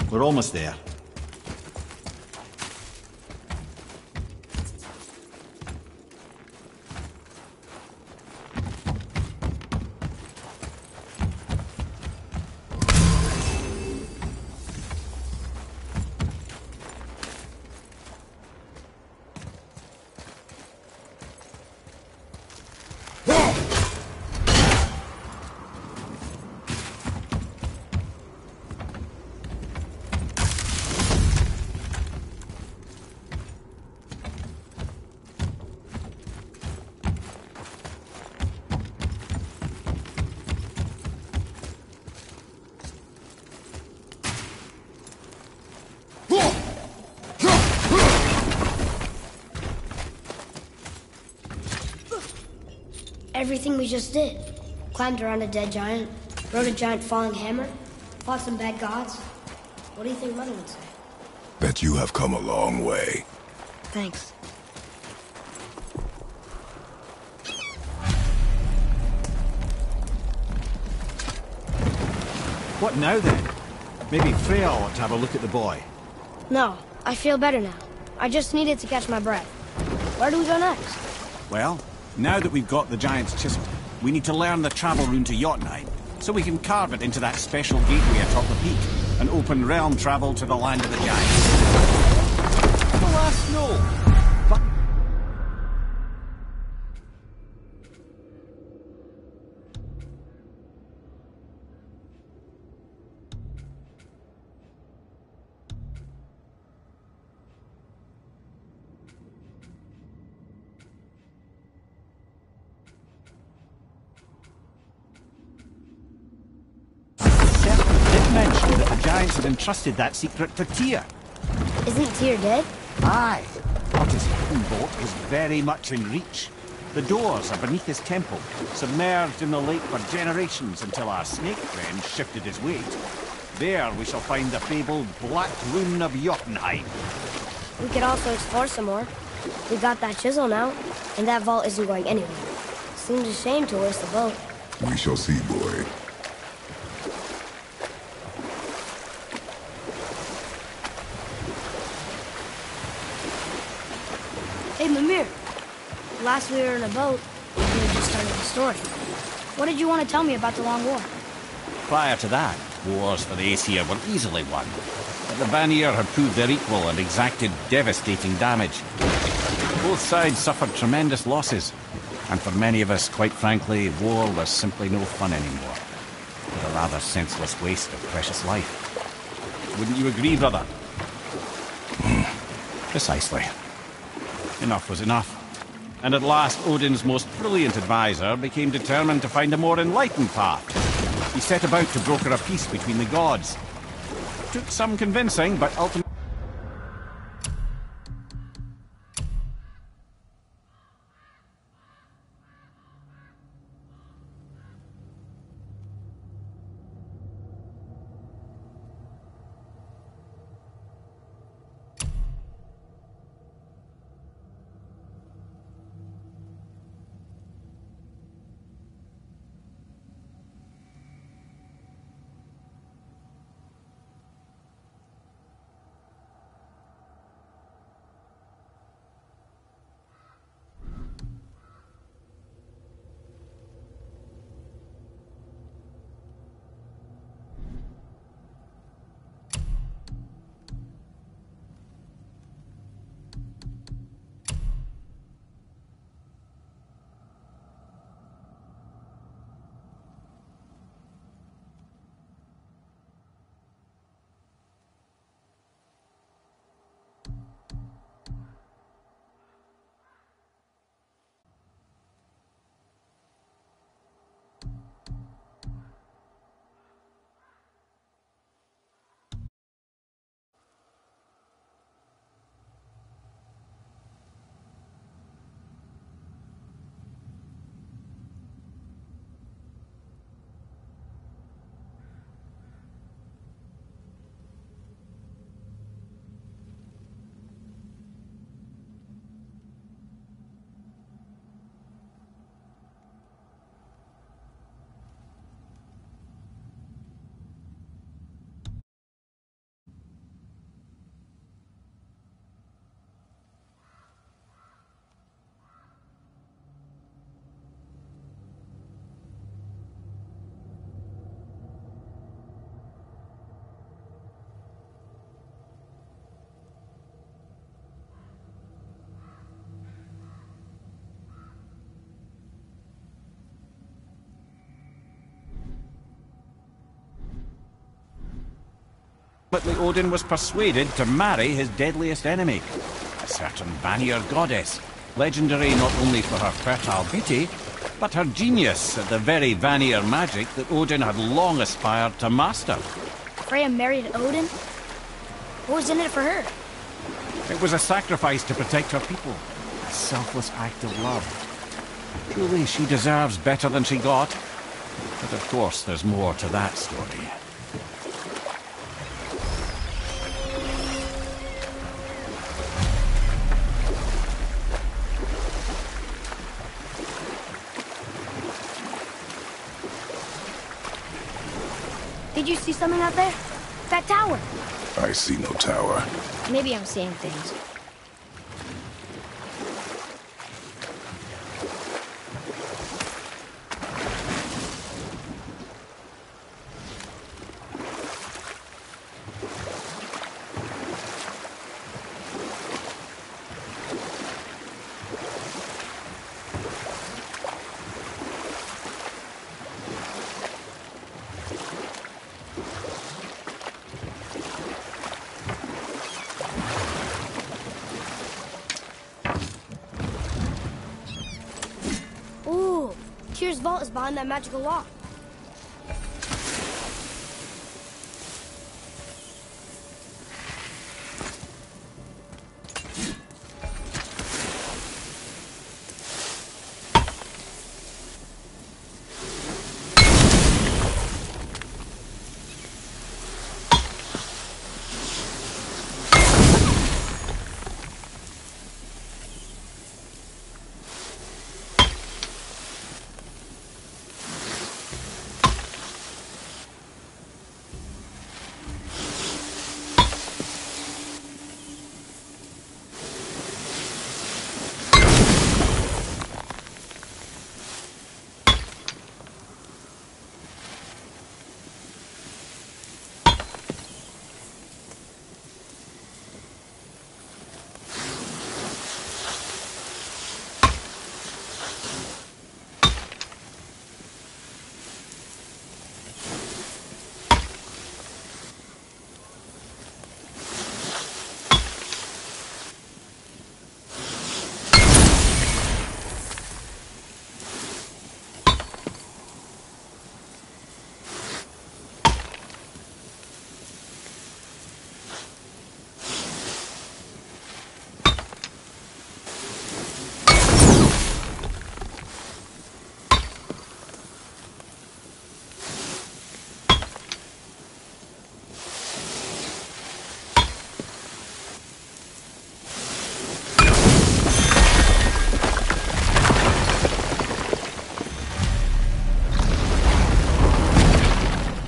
We're almost there. Everything we just did. Climbed around a dead giant, rode a giant falling hammer, fought some bad gods. What do you think Mother would say? Bet you have come a long way. Thanks. What now then? Maybe Freya ought to have a look at the boy. No, I feel better now. I just needed to catch my breath. Where do we go next? Well, now that we've got the Giant's Chisel, we need to learn the travel rune to Jotunheim, so we can carve it into that special gateway atop the peak, and open realm travel to the land of the Giants. No! But Giants had entrusted that secret to Tyr. Isn't Tyr dead? Aye, but his hidden boat is very much in reach. The doors are beneath his temple, submerged in the lake for generations until our snake friend shifted his weight. There we shall find the fabled Black Rune of Jotunheim. We could also explore some more. We got that chisel now, and that vault isn't going anywhere. Seems a shame to waste the boat. We shall see, boy. Hey, Mimir. Last we were in a boat, you had just started the story. What did you want to tell me about the Long War? Prior to that, wars for the Aesir were easily won. But the Vanir had proved their equal and exacted devastating damage. Both sides suffered tremendous losses, and for many of us, quite frankly, war was simply no fun anymore. But a rather senseless waste of precious life. Wouldn't you agree, brother? Hmm. Precisely. Enough was enough. And at last, Odin's most brilliant advisor became determined to find a more enlightened path. He set about to broker a peace between the gods. Took some convincing, but ultimately... Ultimately, Odin was persuaded to marry his deadliest enemy, a certain Vanir goddess, legendary not only for her fertile beauty, but her genius at the very Vanir magic that Odin had long aspired to master. Freya married Odin? What was in it for her? It was a sacrifice to protect her people, a selfless act of love. Truly, she deserves better than she got. But of course, there's more to that story. Did you see something out there? that tower. I see no tower. Maybe I'm seeing things. Ooh, Tyr's vault is behind that magical lock.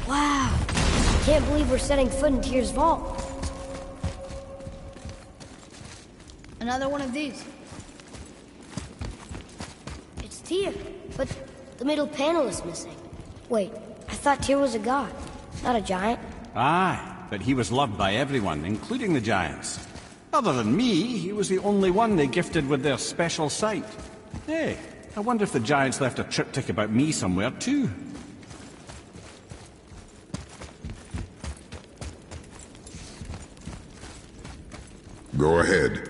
Wow. Can't believe we're setting foot in Tyr's vault. Another one of these. It's Tyr, but the middle panel is missing. Wait, I thought Tyr was a god, not a giant. Aye, but he was loved by everyone, including the giants. Other than me, he was the only one they gifted with their special sight. Hey, I wonder if the giants left a triptych about me somewhere too. Go ahead.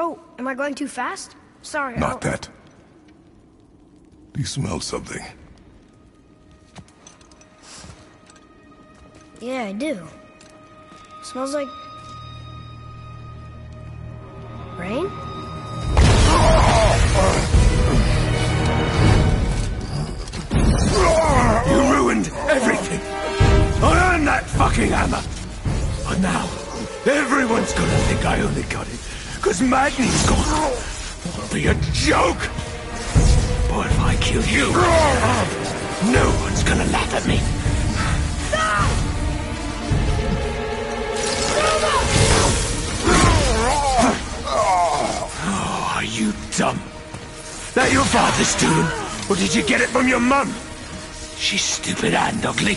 Oh, am I going too fast? Sorry. Not that. Do you smell something? Yeah, I do. Smells like... Rain? You ruined everything. I earned that fucking hammer. But now, everyone's gonna think I only got it. Cause Magni's gone. It'll be a joke. But if I kill you, no one's gonna laugh at me. Oh, are you dumb? That your father's doing? Or did you get it from your mum? She's stupid and ugly.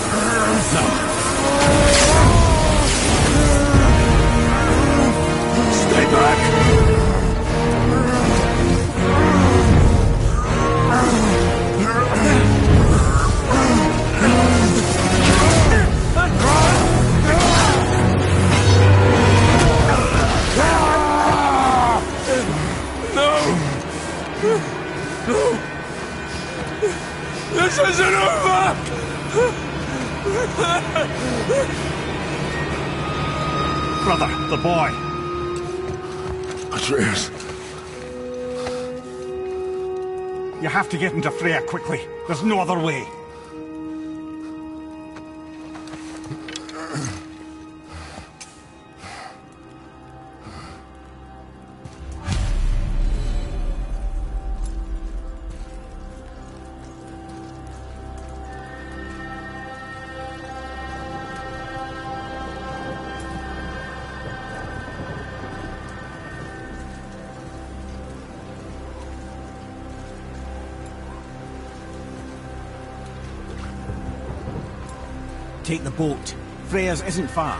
No! This isn't over! Brother, the boy. Atreus. You have to get into Freya quickly. There's no other way. Take the boat. Freya's isn't far.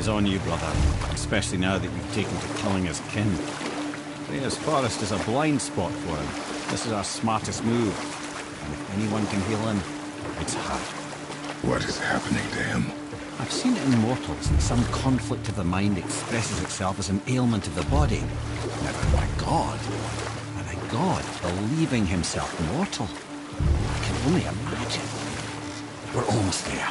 Odin's on you, brother. Especially now that you've taken to killing his kin. Freya's forest is a blind spot for him. This is our smartest move. And if anyone can heal him, it's her. What is happening to him? I've seen it in mortals that some conflict of the mind expresses itself as an ailment of the body. Never by God. And a God believing himself mortal. I can only imagine. We're almost there.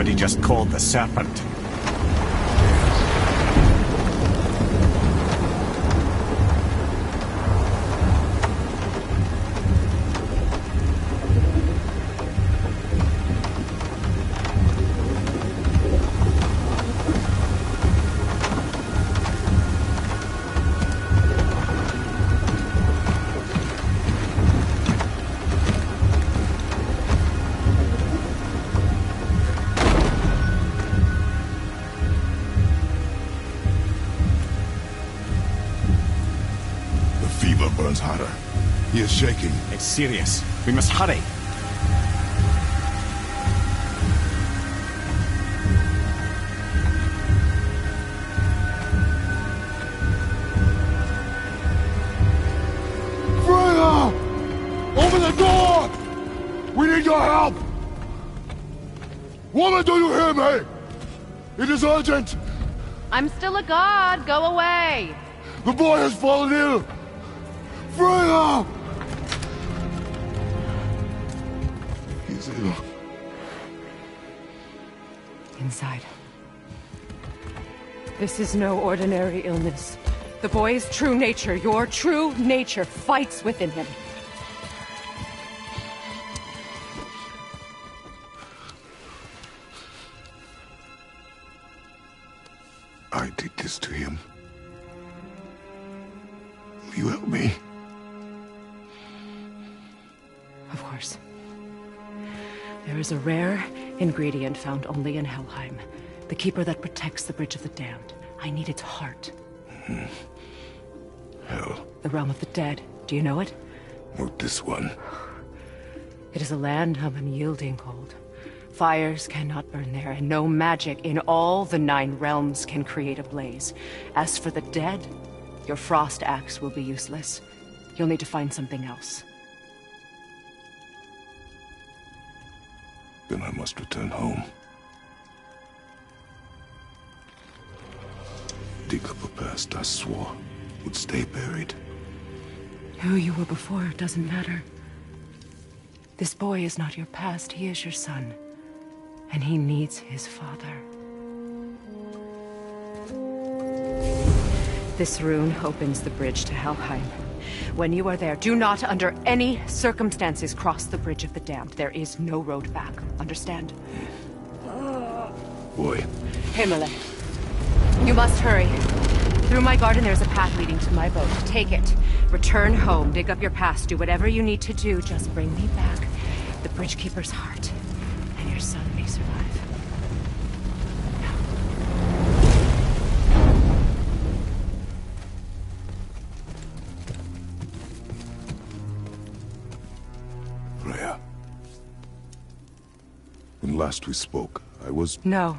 Somebody just called the serpent. Shaking. It's serious. We must hurry. Freya! Open the door! We need your help! Woman, do you hear me? It is urgent! I'm still a god. Go away. The boy has fallen ill! This is no ordinary illness. The boy's true nature, your true nature, fights within him. I did this to him. Will you help me? Of course. There is a rare ingredient found only in Helheim. The keeper that protects the Bridge of the Damned. I need its heart. Hmm. Hell, The realm of the dead. Do you know it? not this one. It is a land of unyielding cold. Fires cannot burn there, and no magic in all the nine realms can create a blaze. As for the dead, your frost axe will be useless. You'll need to find something else. Then I must return home. A past I swore would stay buried. Who you were before doesn't matter. This boy is not your past, he is your son. And he needs his father. This rune opens the bridge to Helheim. When you are there, do not under any circumstances cross the Bridge of the Damned. There is no road back. Understand? Boy, Himmele. You must hurry. Through my garden there's a path leading to my boat. Take it. Return home, dig up your past, do whatever you need to do. Just bring me back the Bridgekeeper's heart, and your son may survive. Freya. When last we spoke, I was No.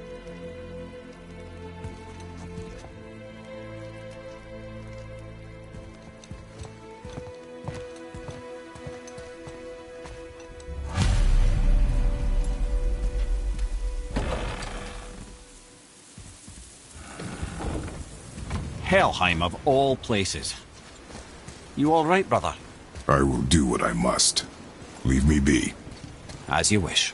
Helheim of all places. You all right, brother? I will do what I must. Leave me be. As you wish.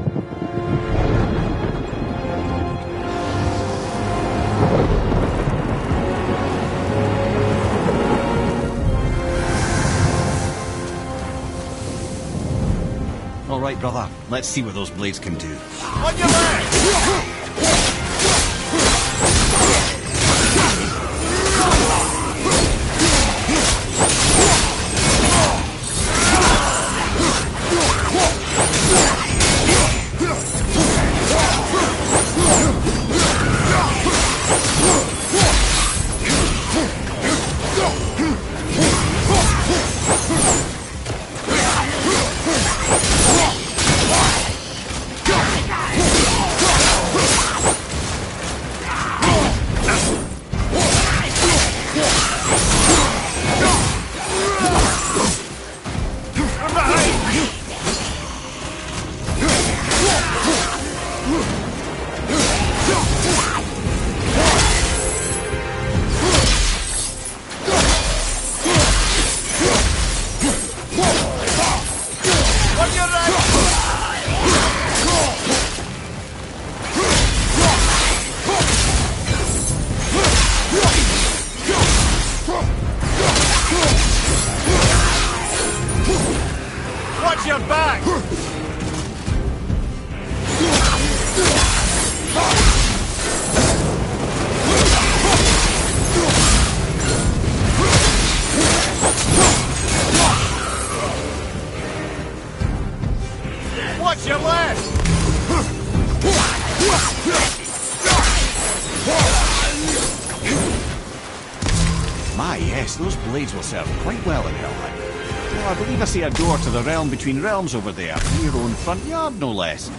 Brother. Let's see what those blades can do. On your mark! Serve quite well in Helheim. Well, I believe I see a door to the realm between realms over there, in your own front yard, no less.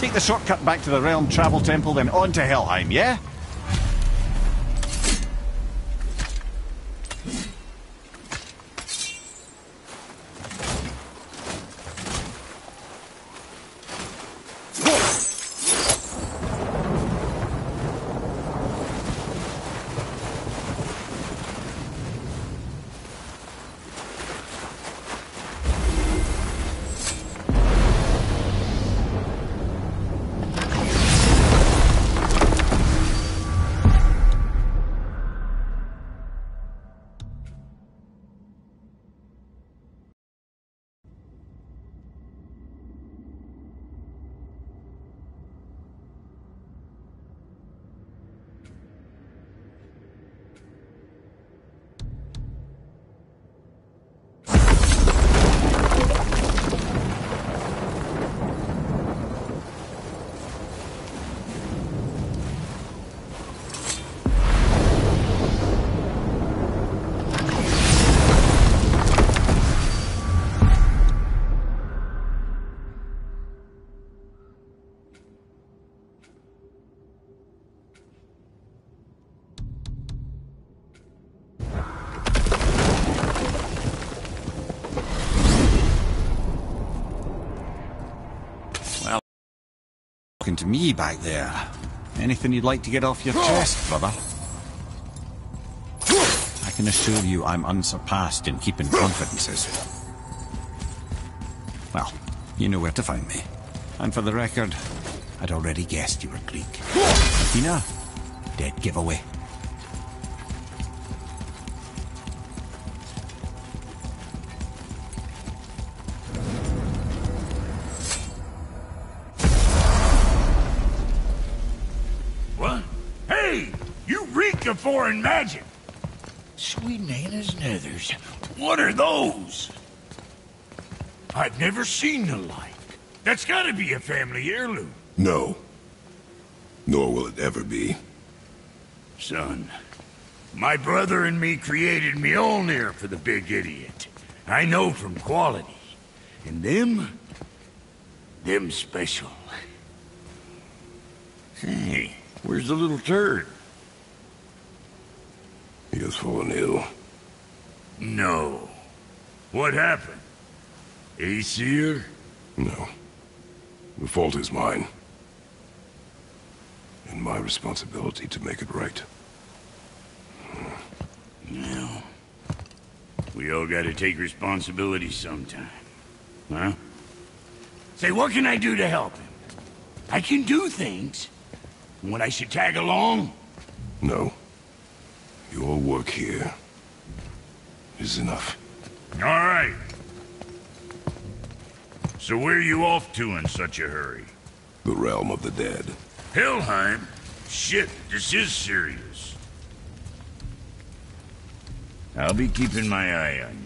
Take the shortcut back to the realm travel temple, then on to Helheim, yeah? Me back there. Anything you'd like to get off your chest, brother? I can assure you I'm unsurpassed in keeping confidences. Well, you know where to find me. And for the record, I'd already guessed you were Greek. Athena? Dead giveaway. Seen the like. That's gotta be a family heirloom. No. Nor will it ever be. Son, my brother and me created Mjolnir for the big idiot. I know from quality. And them... them special. Hey, where's the little turd? He has fallen ill. No. What happened? Aesir? No. The fault is mine. And my responsibility to make it right. Well, we all gotta take responsibility sometime. Huh? Say, what can I do to help him? I can do things. When I should tag along? No. Your work here is enough. All right. So where are you off to in such a hurry? The realm of the dead. Helheim? Shit, this is serious. I'll be keeping my eye on you.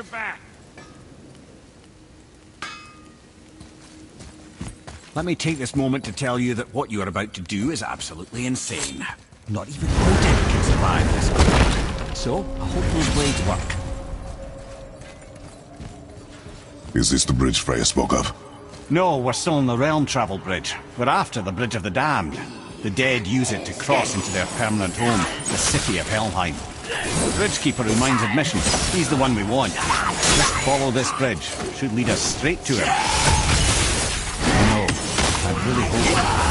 Your back. Let me take this moment to tell you that what you are about to do is absolutely insane. Not even Odin can survive this cold. So, I hope those blades work. Is this the bridge Freya spoke of? No, we're still on the Realm Travel Bridge. We're after the Bridge of the Damned. The dead use it to cross into their permanent home, the city of Helheim. The Bridgekeeper who minds admission, he's the one we want. Just follow this bridge. Should lead us straight to him. Know. I really hope...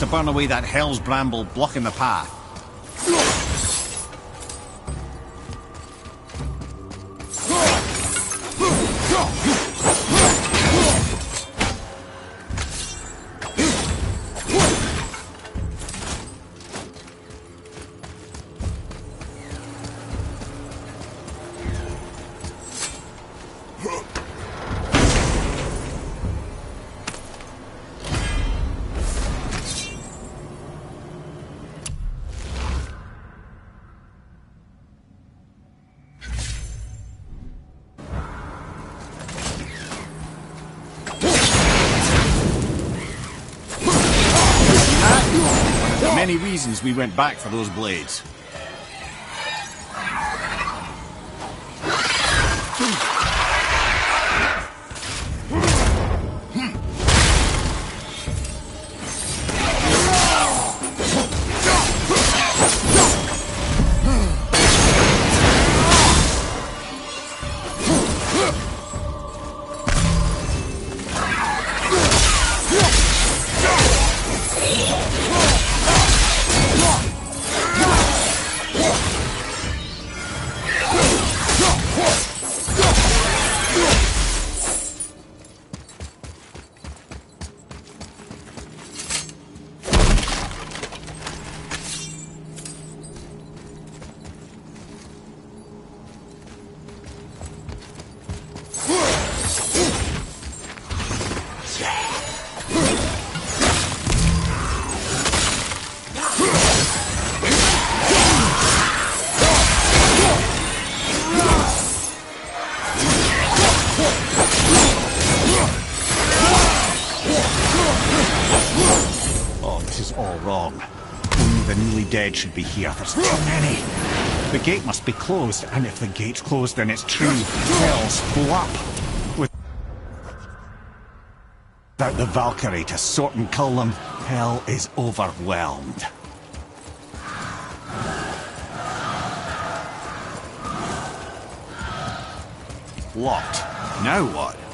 to burn away that hell's bramble blocking the path. We went back for those blades. The dead should be here. There's too many. The gate must be closed, and if the gate's closed, then it's true. Hell's full up. Without the Valkyrie to sort and kill them, hell is overwhelmed. Locked. Now what?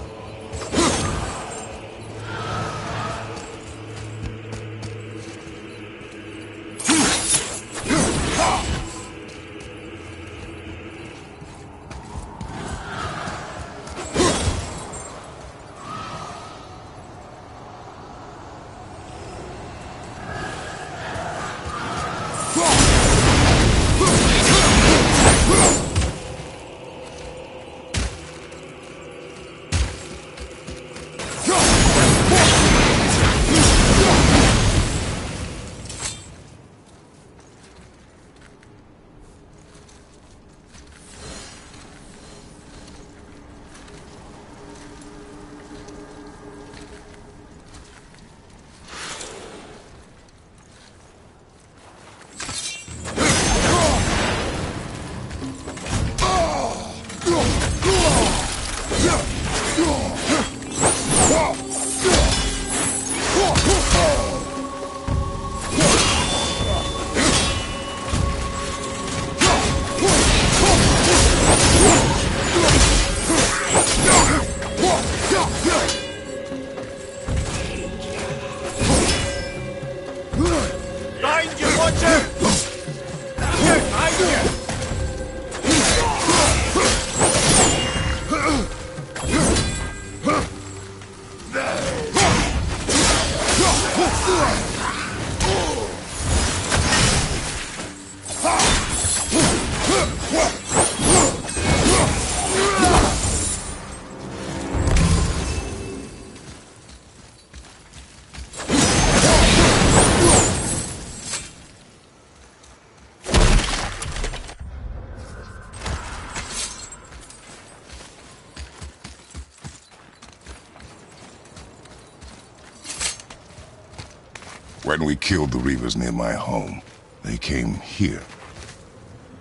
Killed the Reavers near my home, they came here.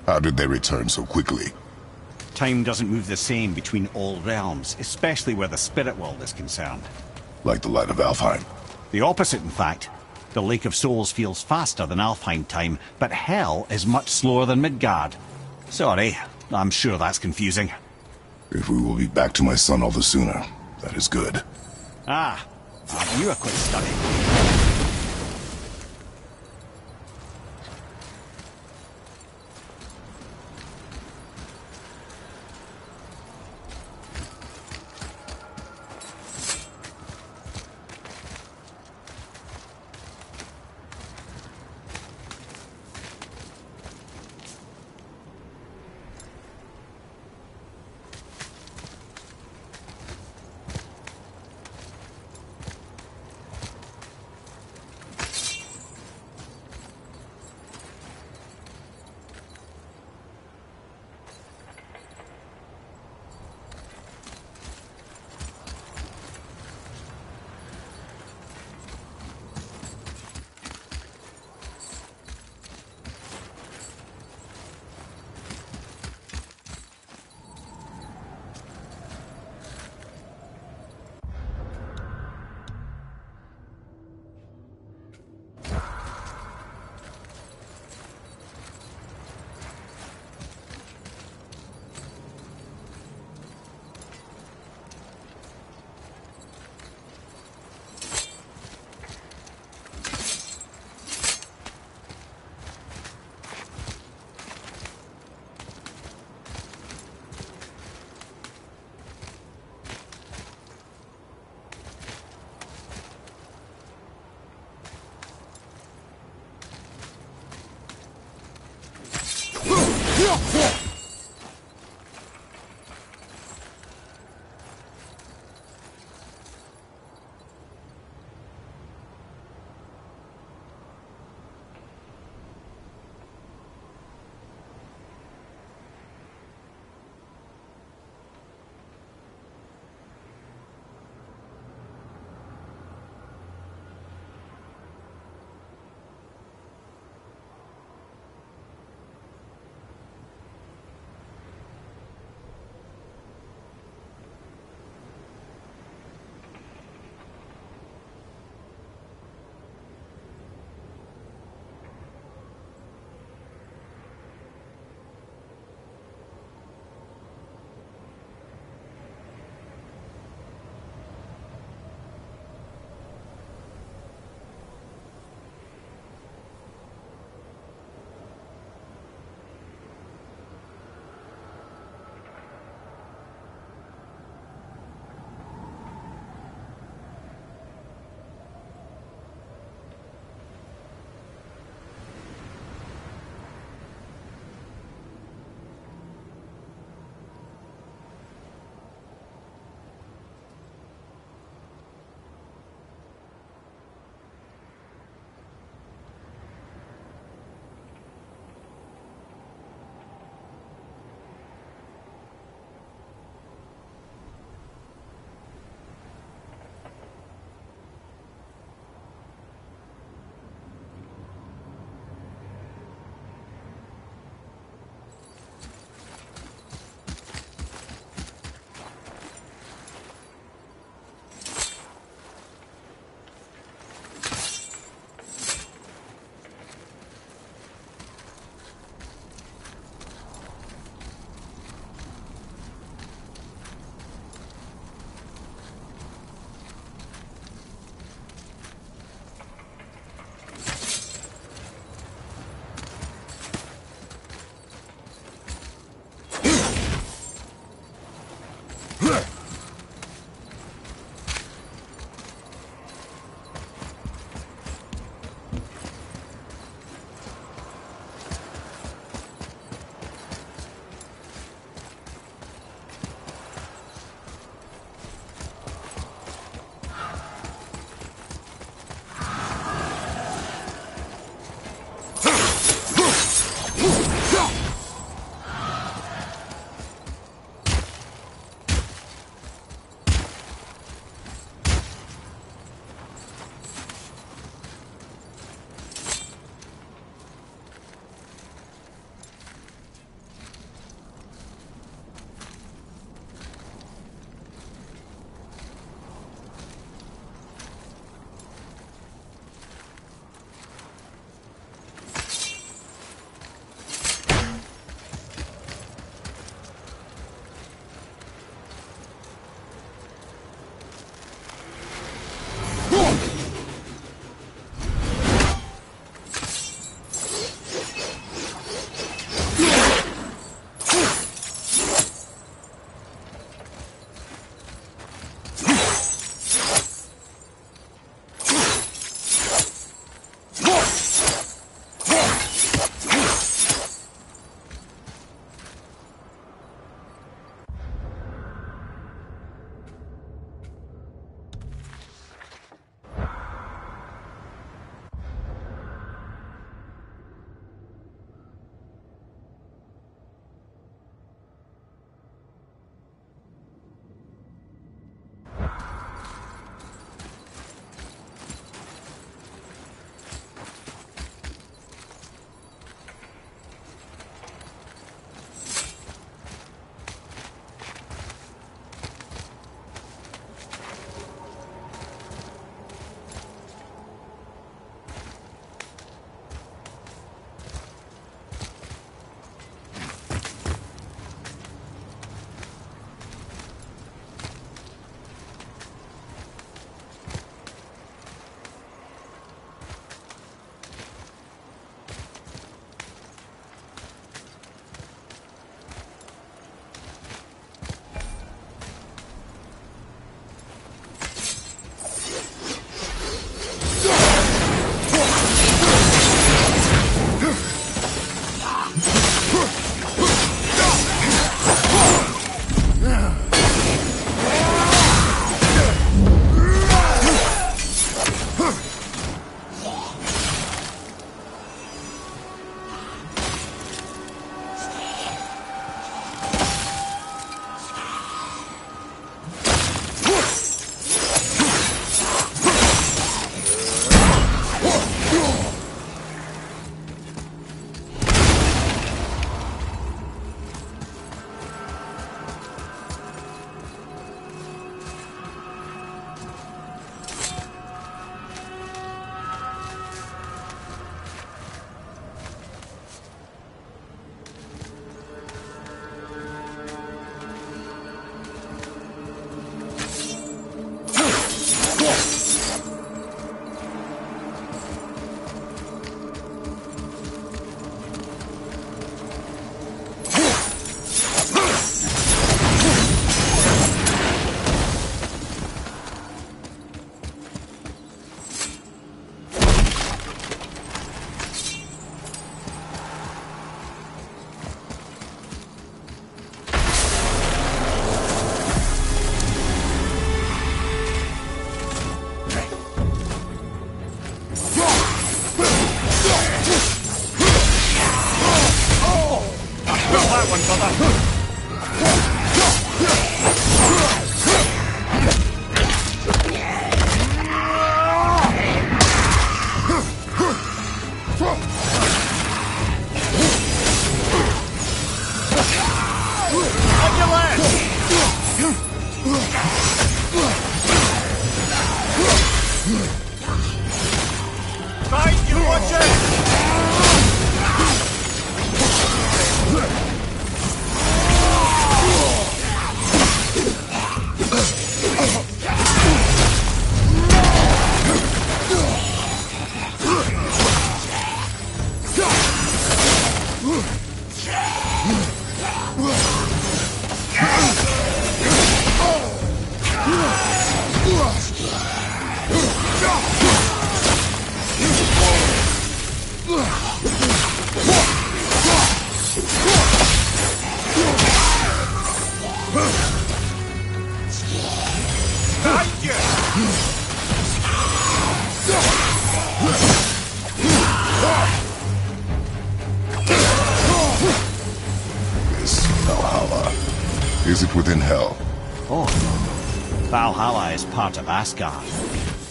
How did they return so quickly? Time doesn't move the same between all realms, especially where the spirit world is concerned. Like the light of Alfheim? The opposite, in fact. The Lake of Souls feels faster than Alfheim time, but Hell is much slower than Midgard. Sorry, I'm sure that's confusing. If we will be back to my son all the sooner, that is good. Ah, have you a quick study?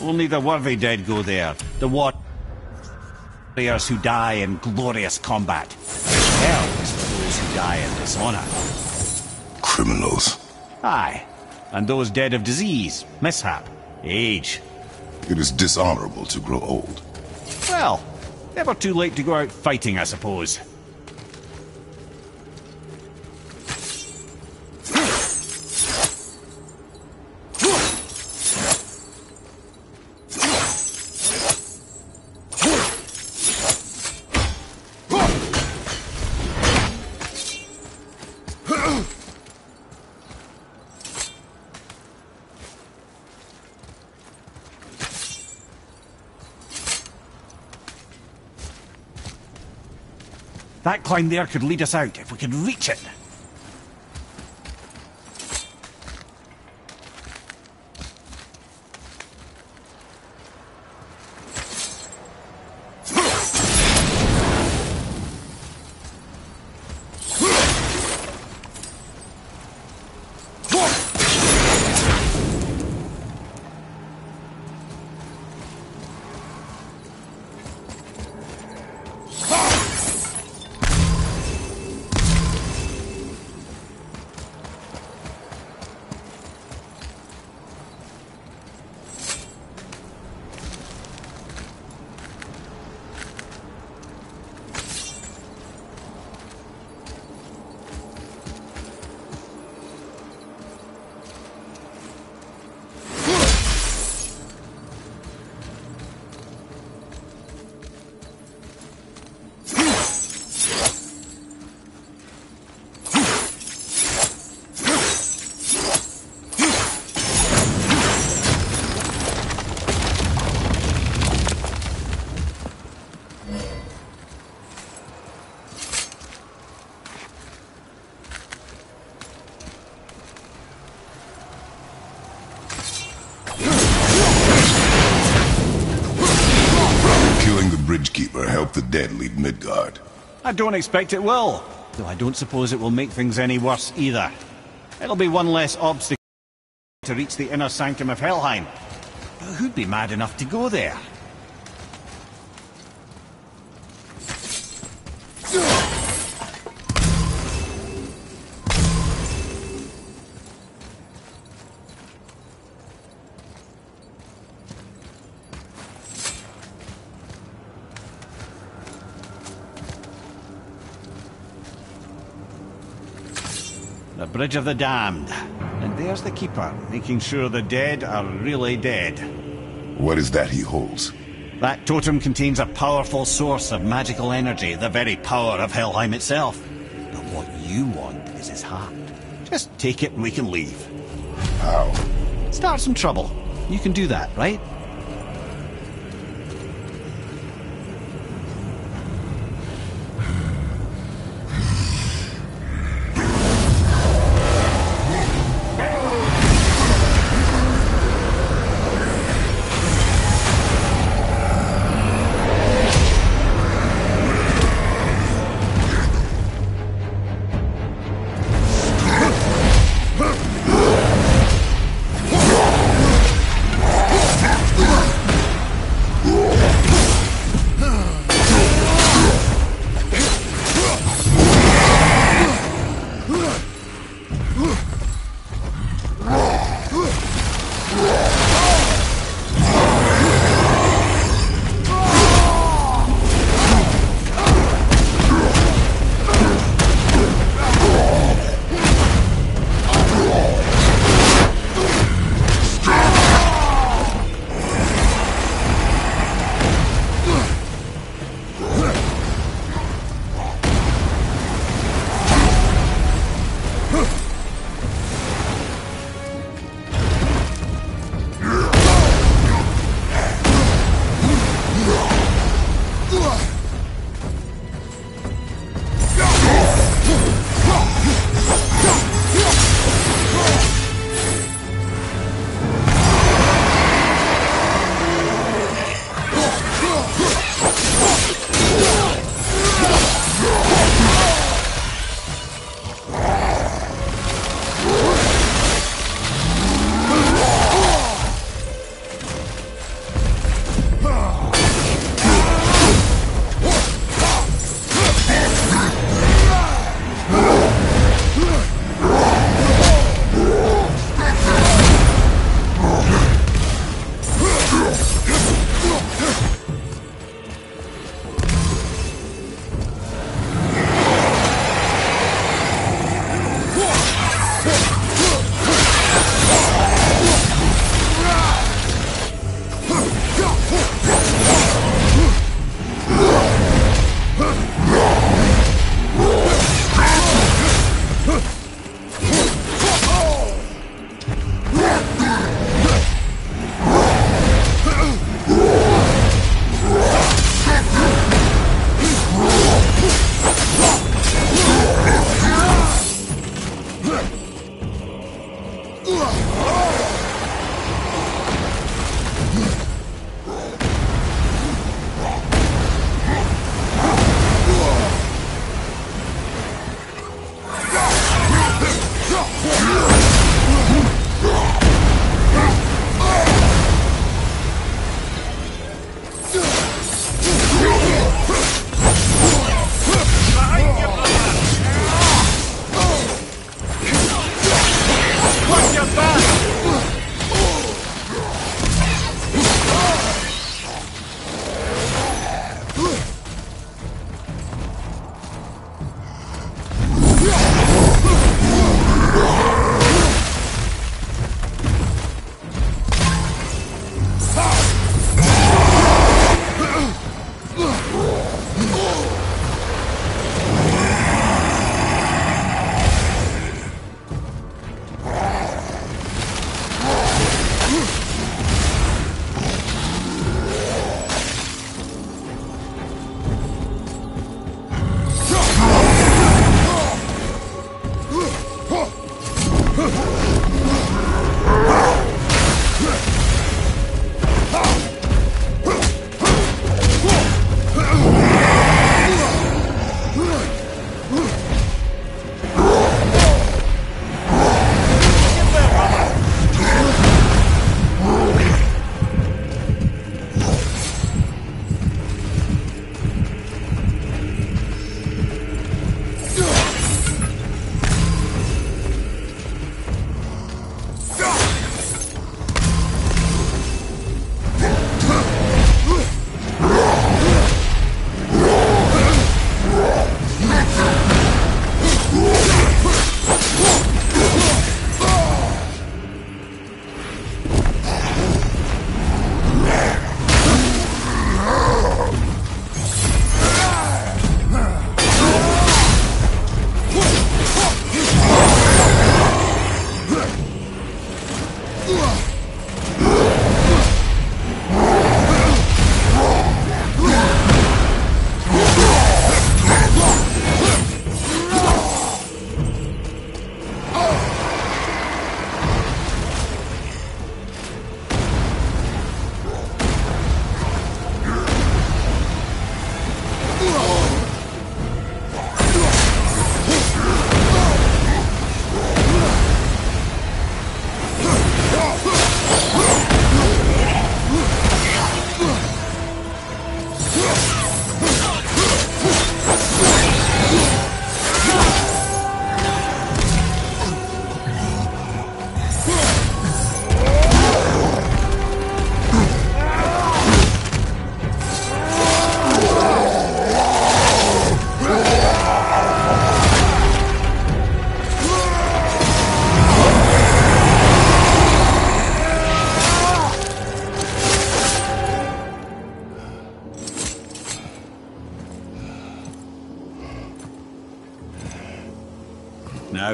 Only the worthy dead go there. The warriors who die in glorious combat. Hell is for those who die in dishonor. Criminals. Aye, and those dead of disease, mishap, age. It is dishonorable to grow old. Well, never too late to go out fighting, I suppose. There could lead us out if we could reach it. Don't expect it will, though I don't suppose it will make things any worse either. It'll be one less obstacle to reach the inner sanctum of Helheim. But who'd be mad enough to go there? Bridge of the Damned. And there's the Keeper, making sure the dead are really dead. What is that he holds? That totem contains a powerful source of magical energy, the very power of Helheim itself. But what you want is his heart. Just take it and we can leave. How? Start some trouble. You can do that, right?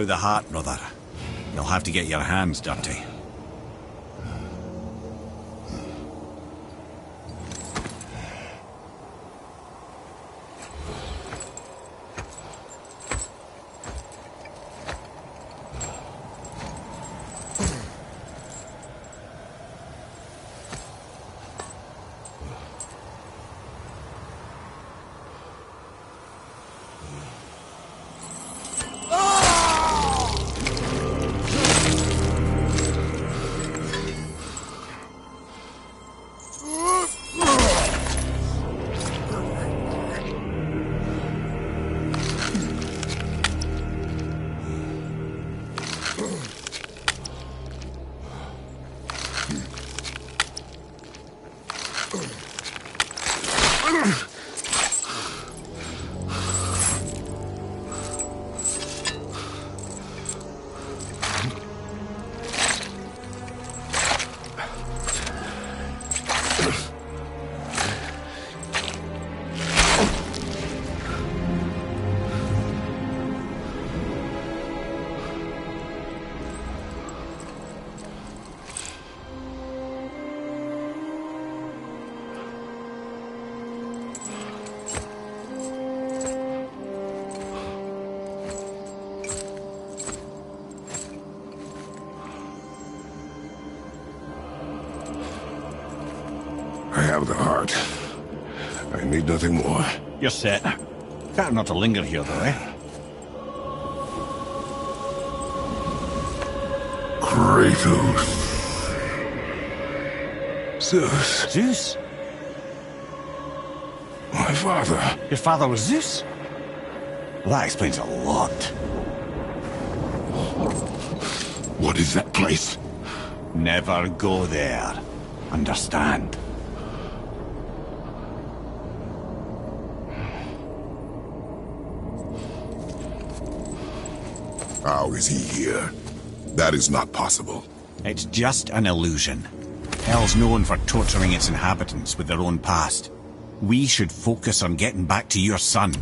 The heart, brother. You'll have to get your hands dirty. Nothing more. You're set. Better not to linger here, though, eh? Kratos. Zeus. Zeus? My father. Your father was Zeus? Well, that explains a lot. What is that place? Never go there. Understand? Is he here? That is not possible. It's just an illusion. Hell's known for torturing its inhabitants with their own past. We should focus on getting back to your son.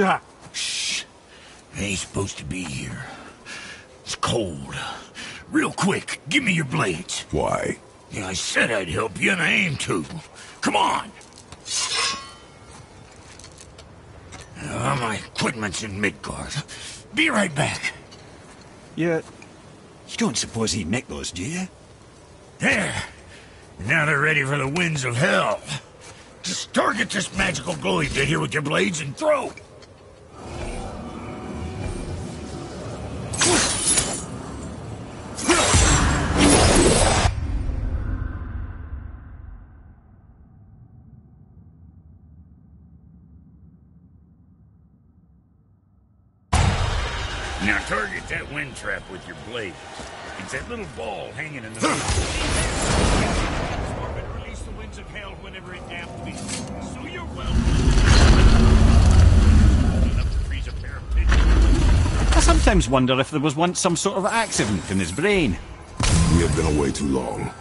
Yeah. Shh. I ain't supposed to be here. It's cold. Real quick, give me your blades. Why? Yeah, I said I'd help you, and I aim to. Come on. Uh, my equipment's in Midgard. Be right back. You... You don't suppose he'd nick those, do you? There. Now they're ready for the winds of hell. Just target this magical glowy bit here with your blades and throw. Trap with your blades. It's that little ball hanging in the middle. Orbit release the winds of hell whenever it damn pleases. So you're well. Enough to freeze a pair of pigeons. I sometimes wonder if there was once some sort of accident in his brain. We have been away too long.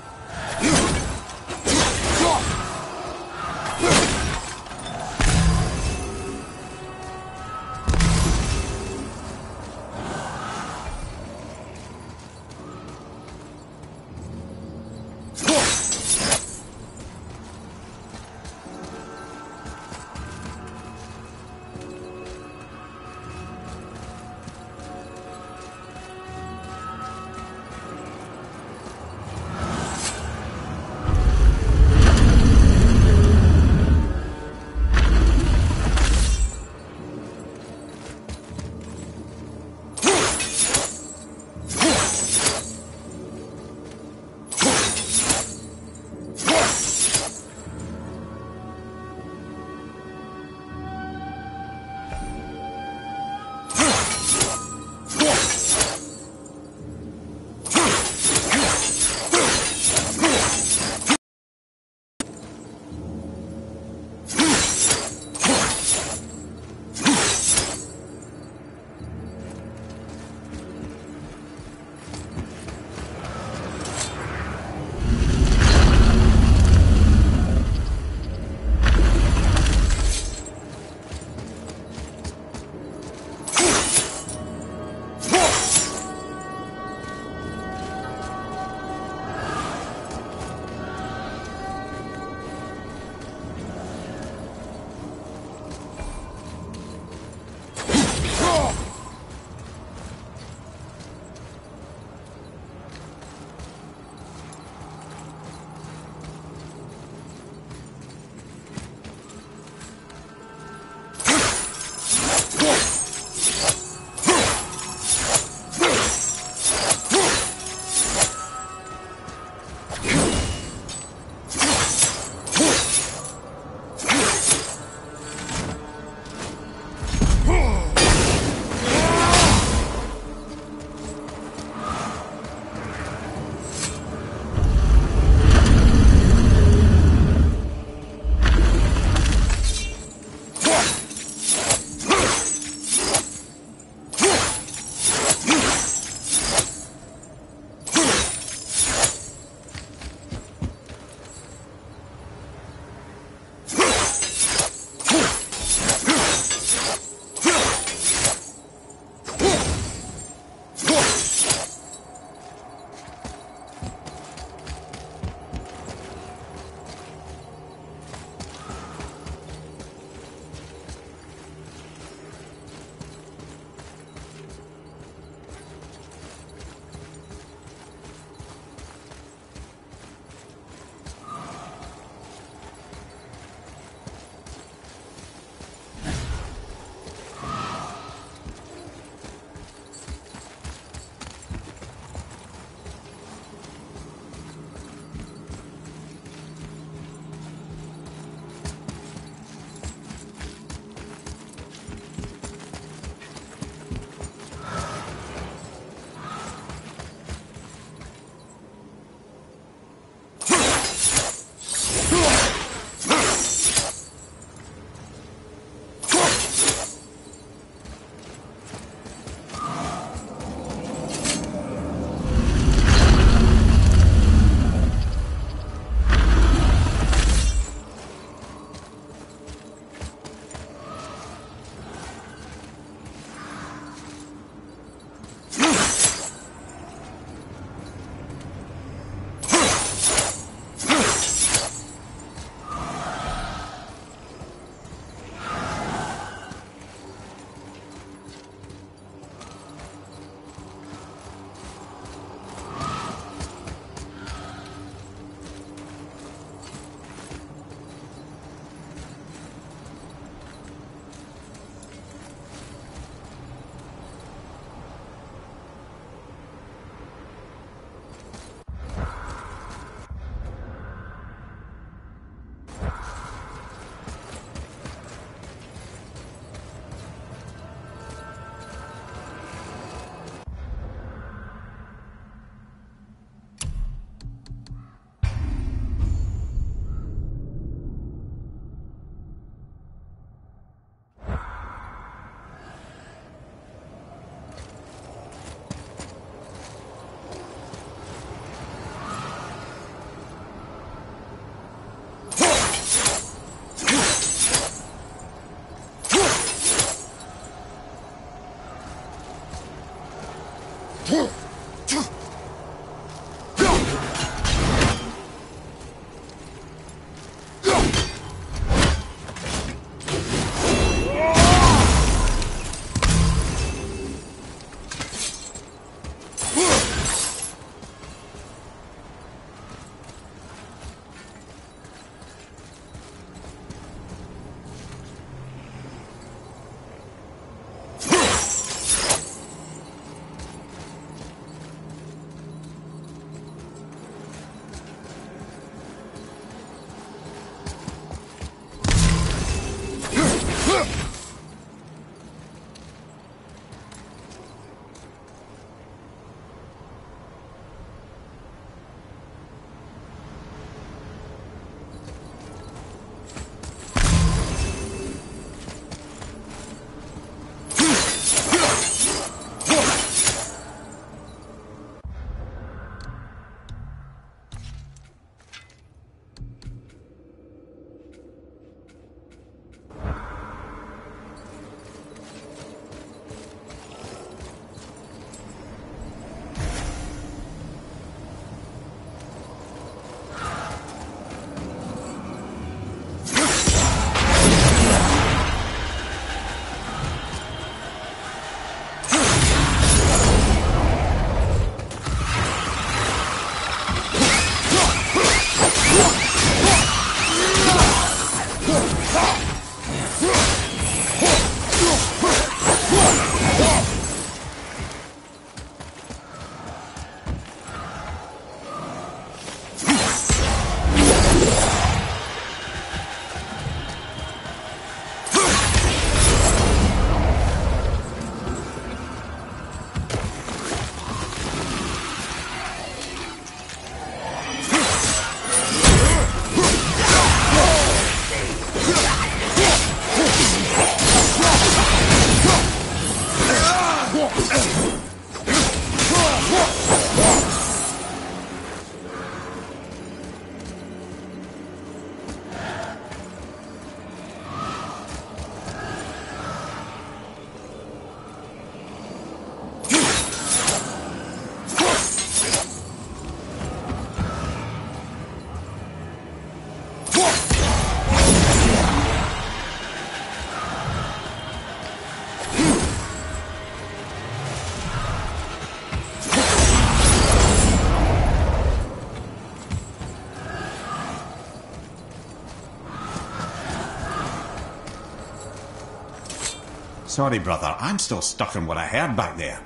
Sorry, brother, I'm still stuck on what I heard back there.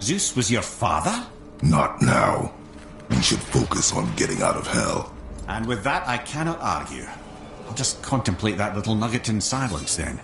Zeus was your father? Not now. We should focus on getting out of hell. And with that, I cannot argue. I'll just contemplate that little nugget in silence then.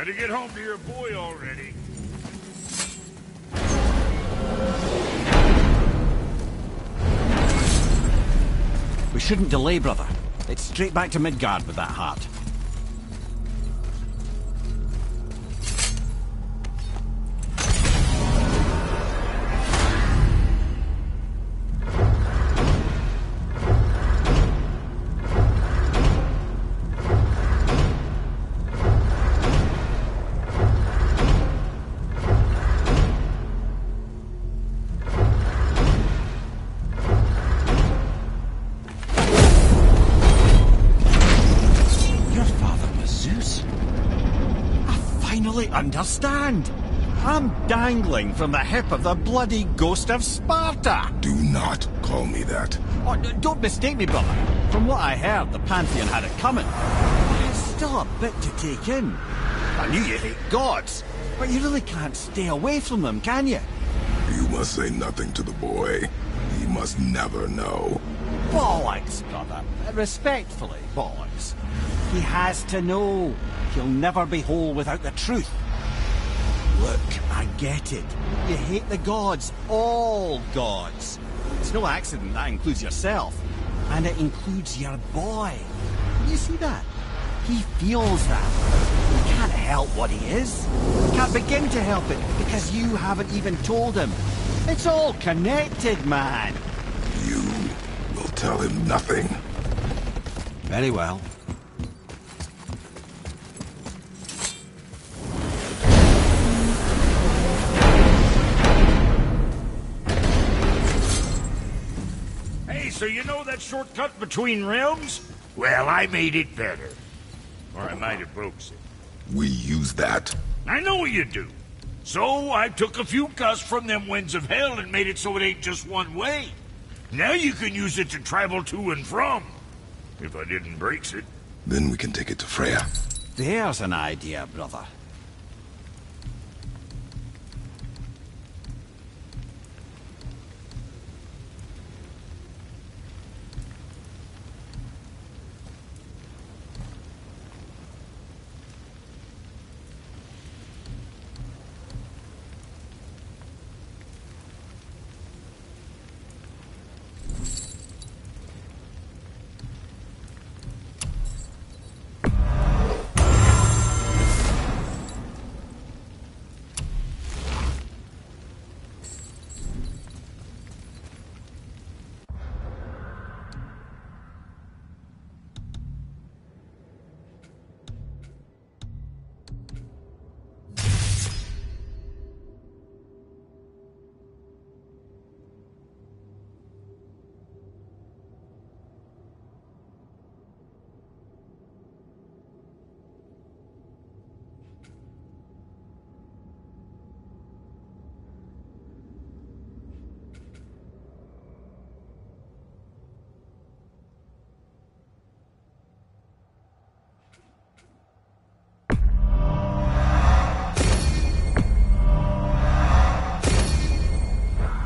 Better get home to your boy already. We shouldn't delay, brother. It's straight back to Midgard with that heart. Dangling from the hip of the bloody ghost of Sparta. Do not call me that. Oh, don't mistake me, brother. From what I heard, the Pantheon had it coming. But it's still a bit to take in. I knew you hate gods, but you really can't stay away from them, can you? You must say nothing to the boy. He must never know. Bollocks, brother. Respectfully, bollocks. He has to know. He'll never be whole without the truth. Get it. You hate the gods. All gods. It's no accident that includes yourself. And it includes your boy. You see that? He feels that. He can't help what he is. He can't begin to help it because you haven't even told him. It's all connected, man. You will tell him nothing. Very well. Shortcut between realms? Well, I made it better. Or I might have broke it. We use that. I know you do. So I took a few cuss from them winds of hell and made it so it ain't just one way. Now you can use it to travel to and from. If I didn't breaks it. Then we can take it to Freya. There's an idea, brother.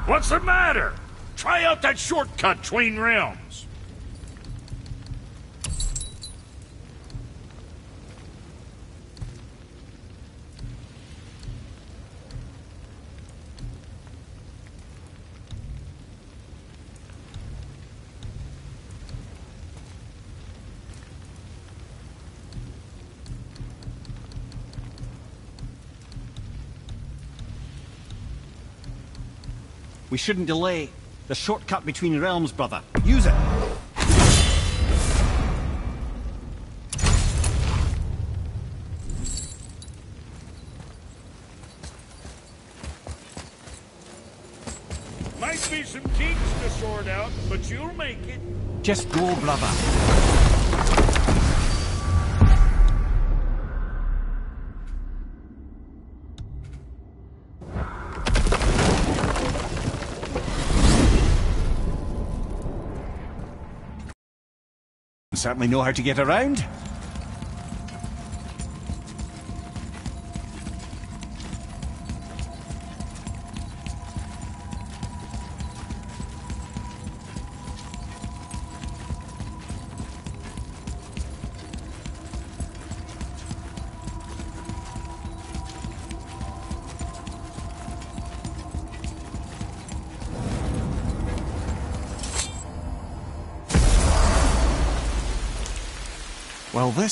What's the matter? Try out that shortcut between realms. We shouldn't delay. The shortcut between realms, brother. Use it. Might be some kinks to sort out, but you'll make it. Just go, brother. Certainly know how to get around.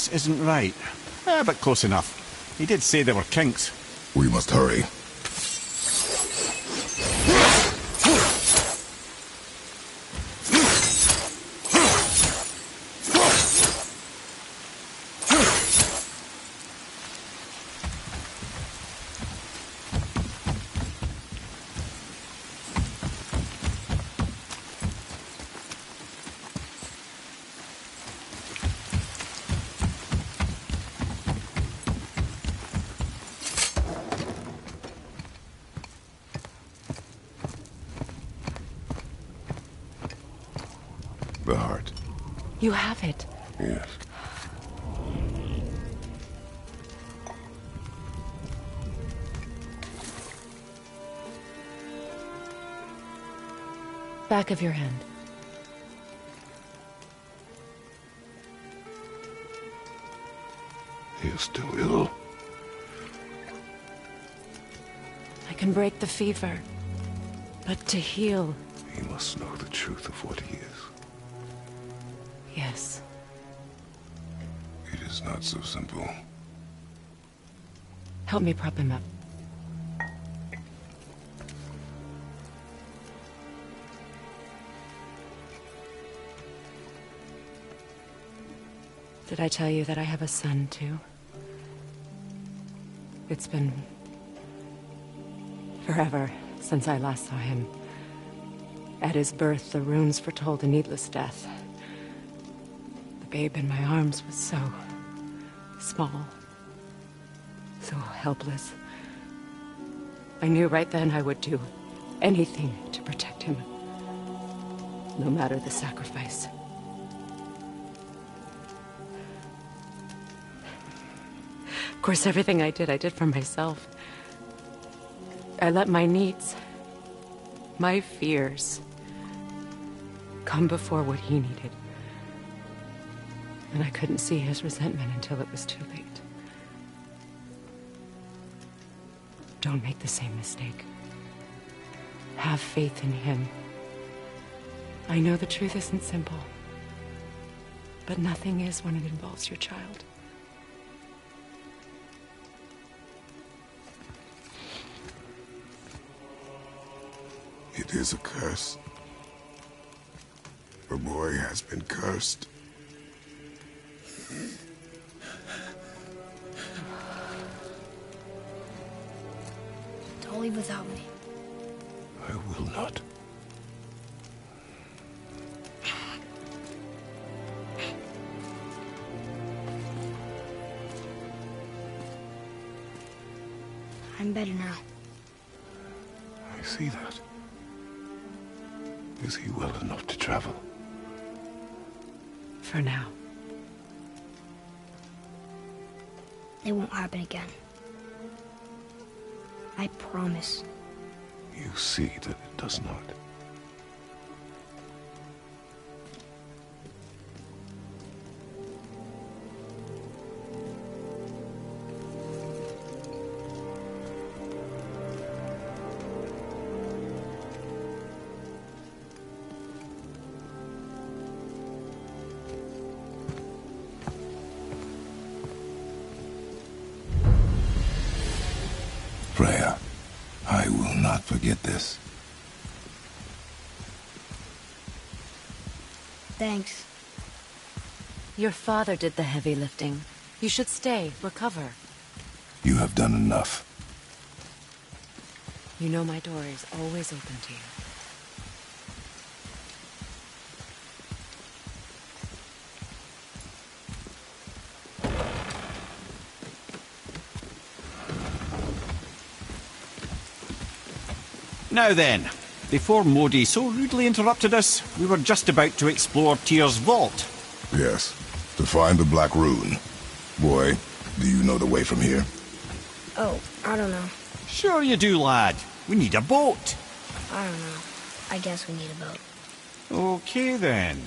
This isn't right. Eh, but close enough. He did say there were kinks. We must hurry. Of your hand. He is still ill. I can break the fever. But to heal, He must know the truth of what he is. yes. It is is not so simple. Help me prop him up. I tell you that I have a son, too? It's been... forever since I last saw him. At his birth, the runes foretold a needless death. The babe in my arms was so... small. So helpless. I knew right then I would do anything to protect him. No matter the sacrifice. Of course, everything I did, I did for myself. I let my needs, my fears, come before what he needed. And I couldn't see his resentment until it was too late. Don't make the same mistake. Have faith in him. I know the truth isn't simple, but nothing is when it involves your child. It is a curse. The boy has been cursed. Don't leave without me. Thanks. Your father did the heavy lifting. You should stay, recover. You have done enough. You know my door is always open to you. Now then, before Modi so rudely interrupted us, we were just about to explore Tyr's vault. Yes, to find the Black Rune. Boy, do you know the way from here? Oh, I don't know. Sure you do, lad. We need a boat. I don't know. I guess we need a boat. Okay then.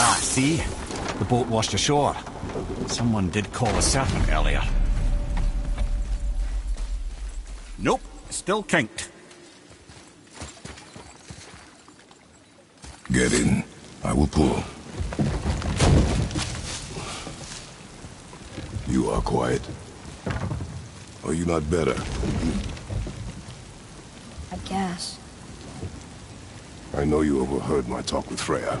Ah, see? The boat washed ashore. Someone did call a serpent earlier. Nope, still kinked. Get in. I will pull. You are quiet. Are you not better? I guess. I know you overheard my talk with Freya.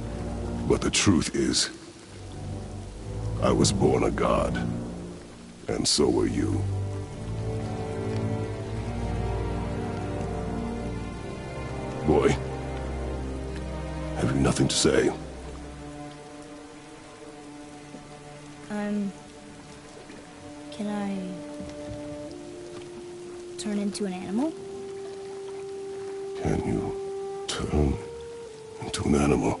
But the truth is, I was born a god. And so were you. Boy, have you nothing to say? Um... Can I... turn into an animal? Can you turn into an animal?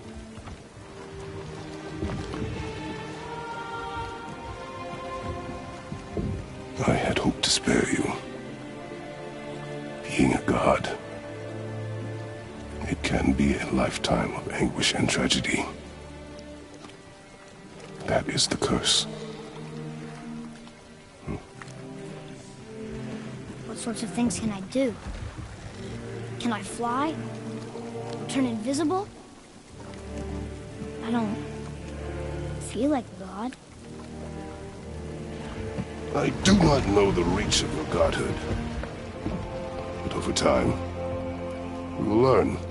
Lifetime of anguish and tragedy. That is the curse. Hmm. What sorts of things can I do? Can I fly? Turn invisible? I don't feel like god. I do not know the reach of your godhood. But over time, we will learn.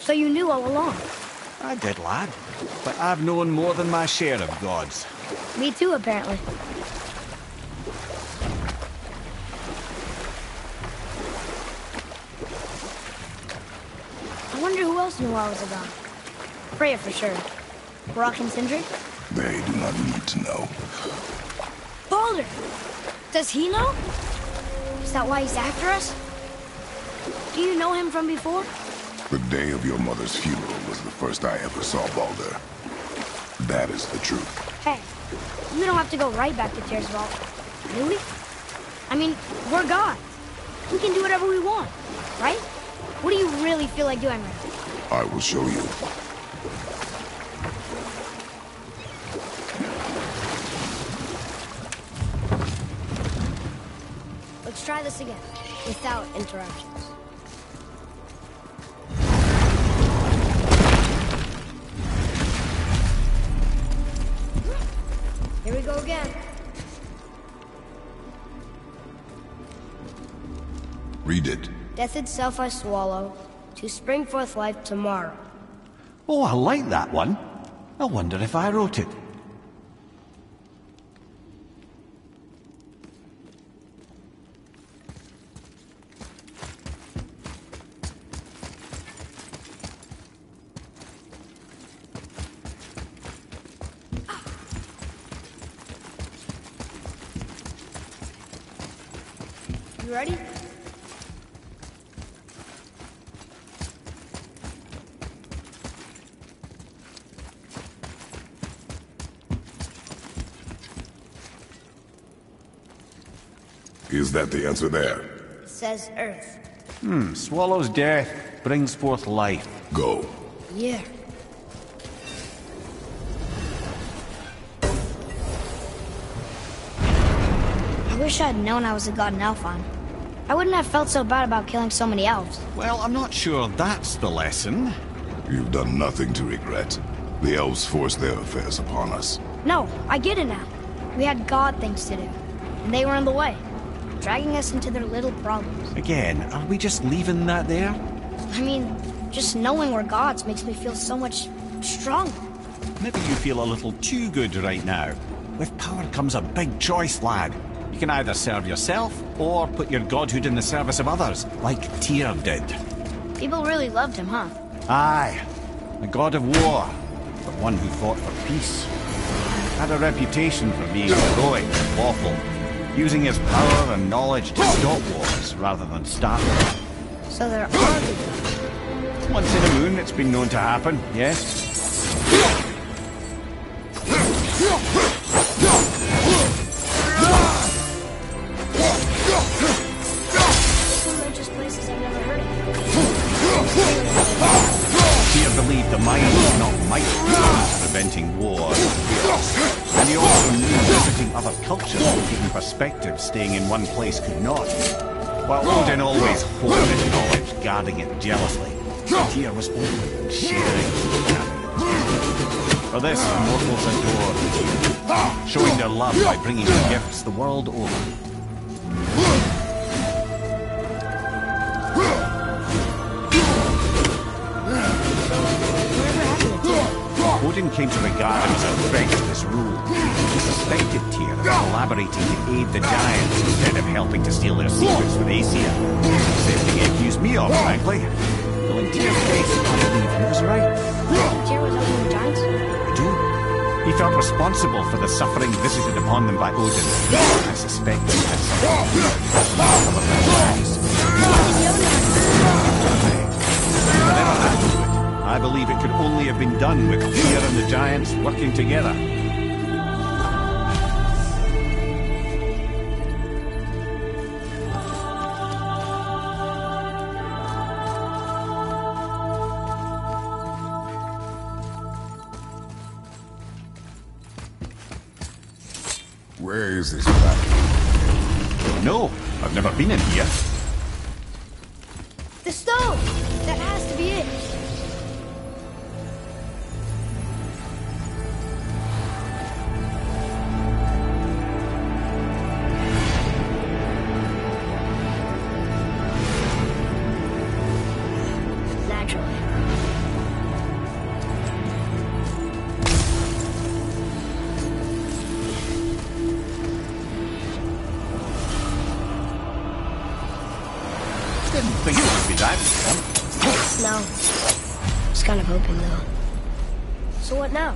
So you knew all along? I did, lad. But I've known more than my share of gods. Me too, apparently. I wonder who else knew I was a god. Freya for sure. Brok and Sindri? They do not need to know. Baldur! Does he know? Is that why he's after us? Do you know him from before? The day of your mother's funeral was the first I ever saw Baldur. That is the truth. Hey, we don't have to go right back to Tyr's vault, do we? I mean, we're gods. We can do whatever we want, right? What do you really feel like doing right now? I will show you. Let's try this again, without interruptions. Death itself I swallow, to spring forth life tomorrow. Oh, I like that one. I wonder if I wrote it. You ready? Is that the answer there? It says Earth. Hmm, swallows death, brings forth life. Go. Yeah. I wish I'd known I was a god in Alfheim. I wouldn't have felt so bad about killing so many elves. Well, I'm not sure that's the lesson. You've done nothing to regret. The elves forced their affairs upon us. No, I get it now. We had god things to do, and they were in the way, dragging us into their little problems. Again, are we just leaving that there? I mean, just knowing we're gods makes me feel so much stronger. Maybe you feel a little too good right now. With power comes a big choice, lad. You can either serve yourself, or put your godhood in the service of others, like Tyr did. People really loved him, huh? Aye, a god of war, but one who fought for peace. Had a reputation for being heroic and lawful, using his power and knowledge to stop wars rather than start them. So there are. Once in a moon, it's been known to happen, yes? Staying in one place could not. While Odin always hoarded knowledge, guarding it jealously, Tyr was open sharing. For this, mortals adored Tyr, showing their love by bringing gifts the world over. Came to regard him as a threat to this rule. He suspected Tyr of collaborating to aid the giants instead of helping to steal their secrets with Aesir. Same thing he accused me of, frankly. Though in Tyr's case, I believe he was right. Tyr was helping the giants? I do. He felt responsible for the suffering visited upon them by Odin. I suspect he had something to do with some of their lives. I believe it could only have been done with Fear and the giants working together. No. Was kind of hoping, though. So what now?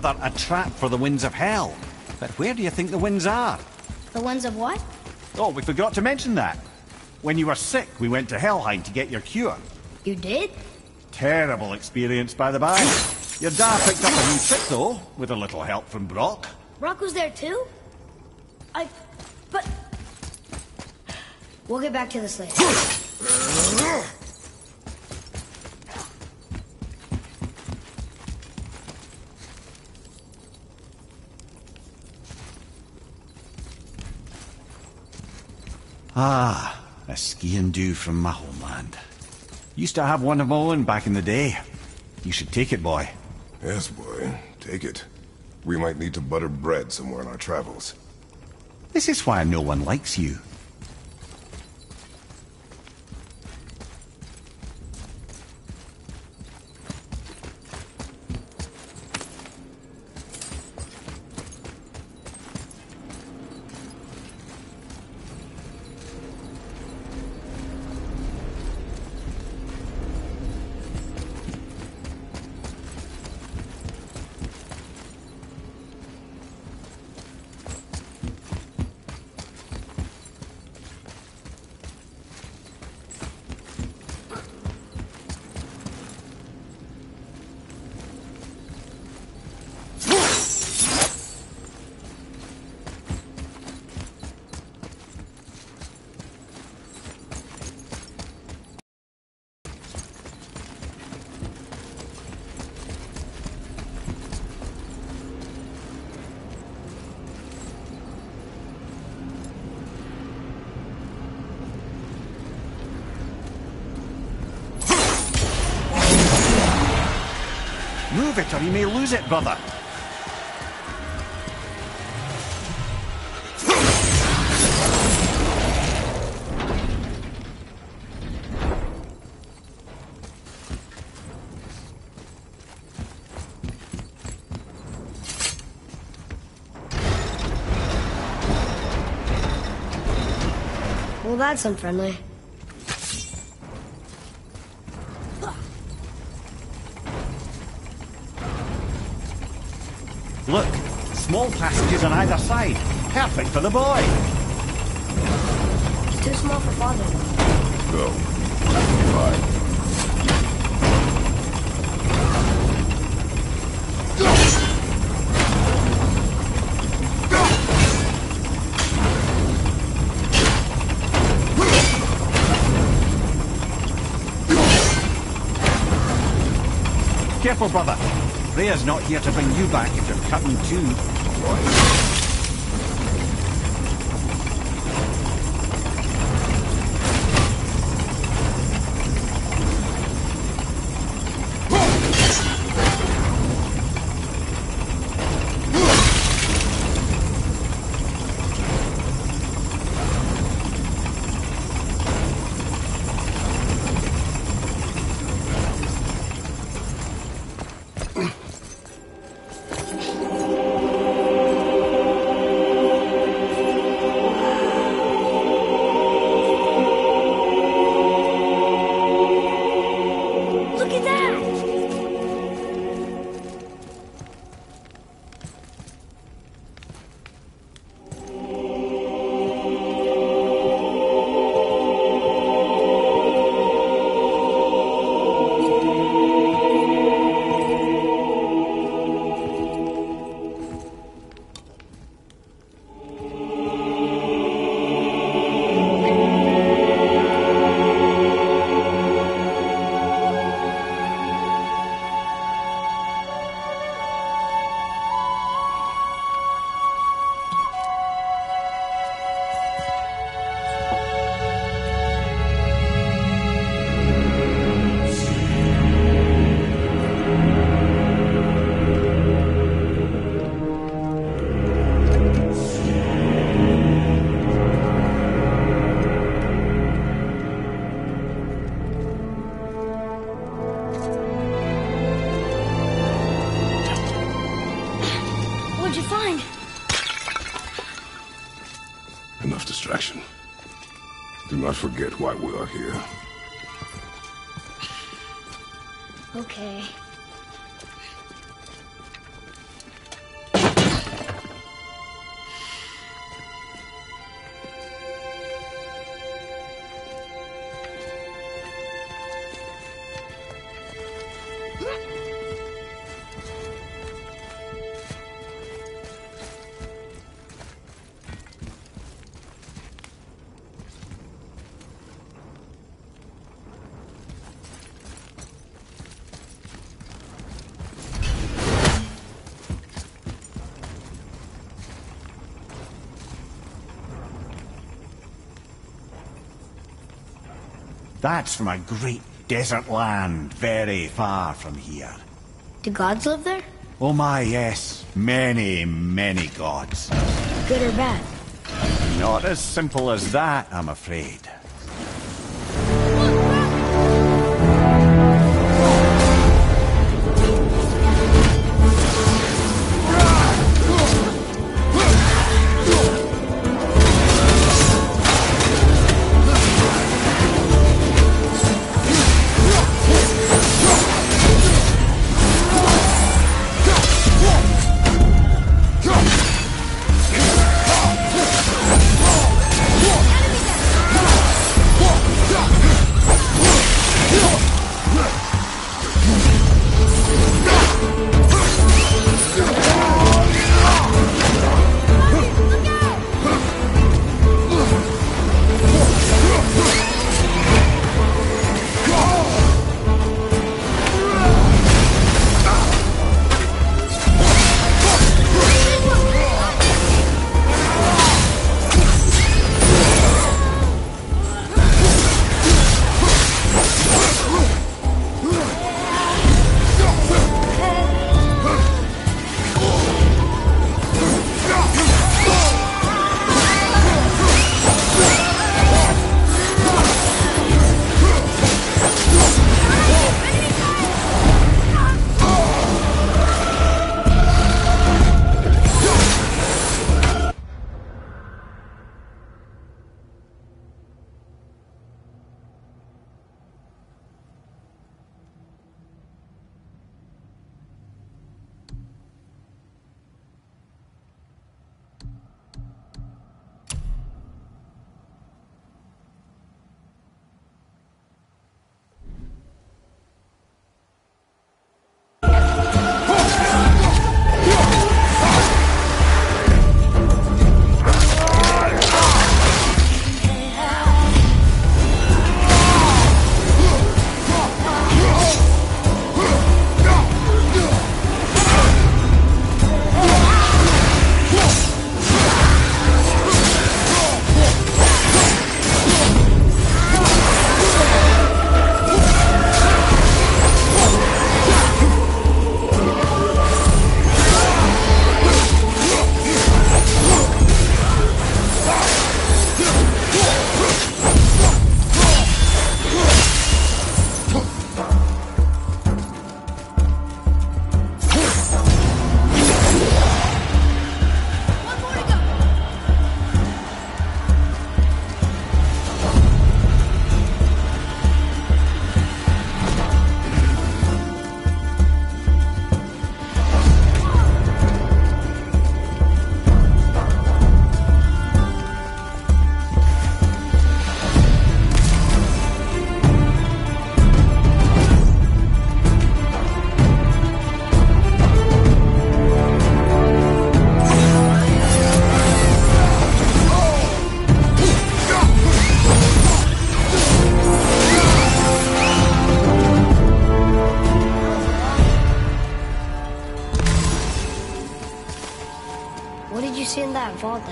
Rather, a trap for the winds of hell. But where do you think the winds are? The winds of what? Oh, we forgot to mention that. When you were sick, we went to Helheim to get your cure. You did? Terrible experience, by the by. Your dad picked up a new trick, though, with a little help from Brok. Brok was there too? I... but... We'll get back to this later. *laughs* Ah, a sgian-dubh from my homeland. Used to have one of my own back in the day. You should take it, boy. Yes, boy. Take it. We might need to butter bread somewhere in our travels. This is why no one likes you. Move it brother. Well, that's unfriendly. Look, small passages on either side. Perfect for the boy. It's too small for father. Go. Fine. Careful, brother. Freya's not here to bring you back if you're cutting too. Look That's from a great desert land, very far from here. Do gods live there? Oh my, yes. Many, many gods. Good or bad? Not as simple as that, I'm afraid.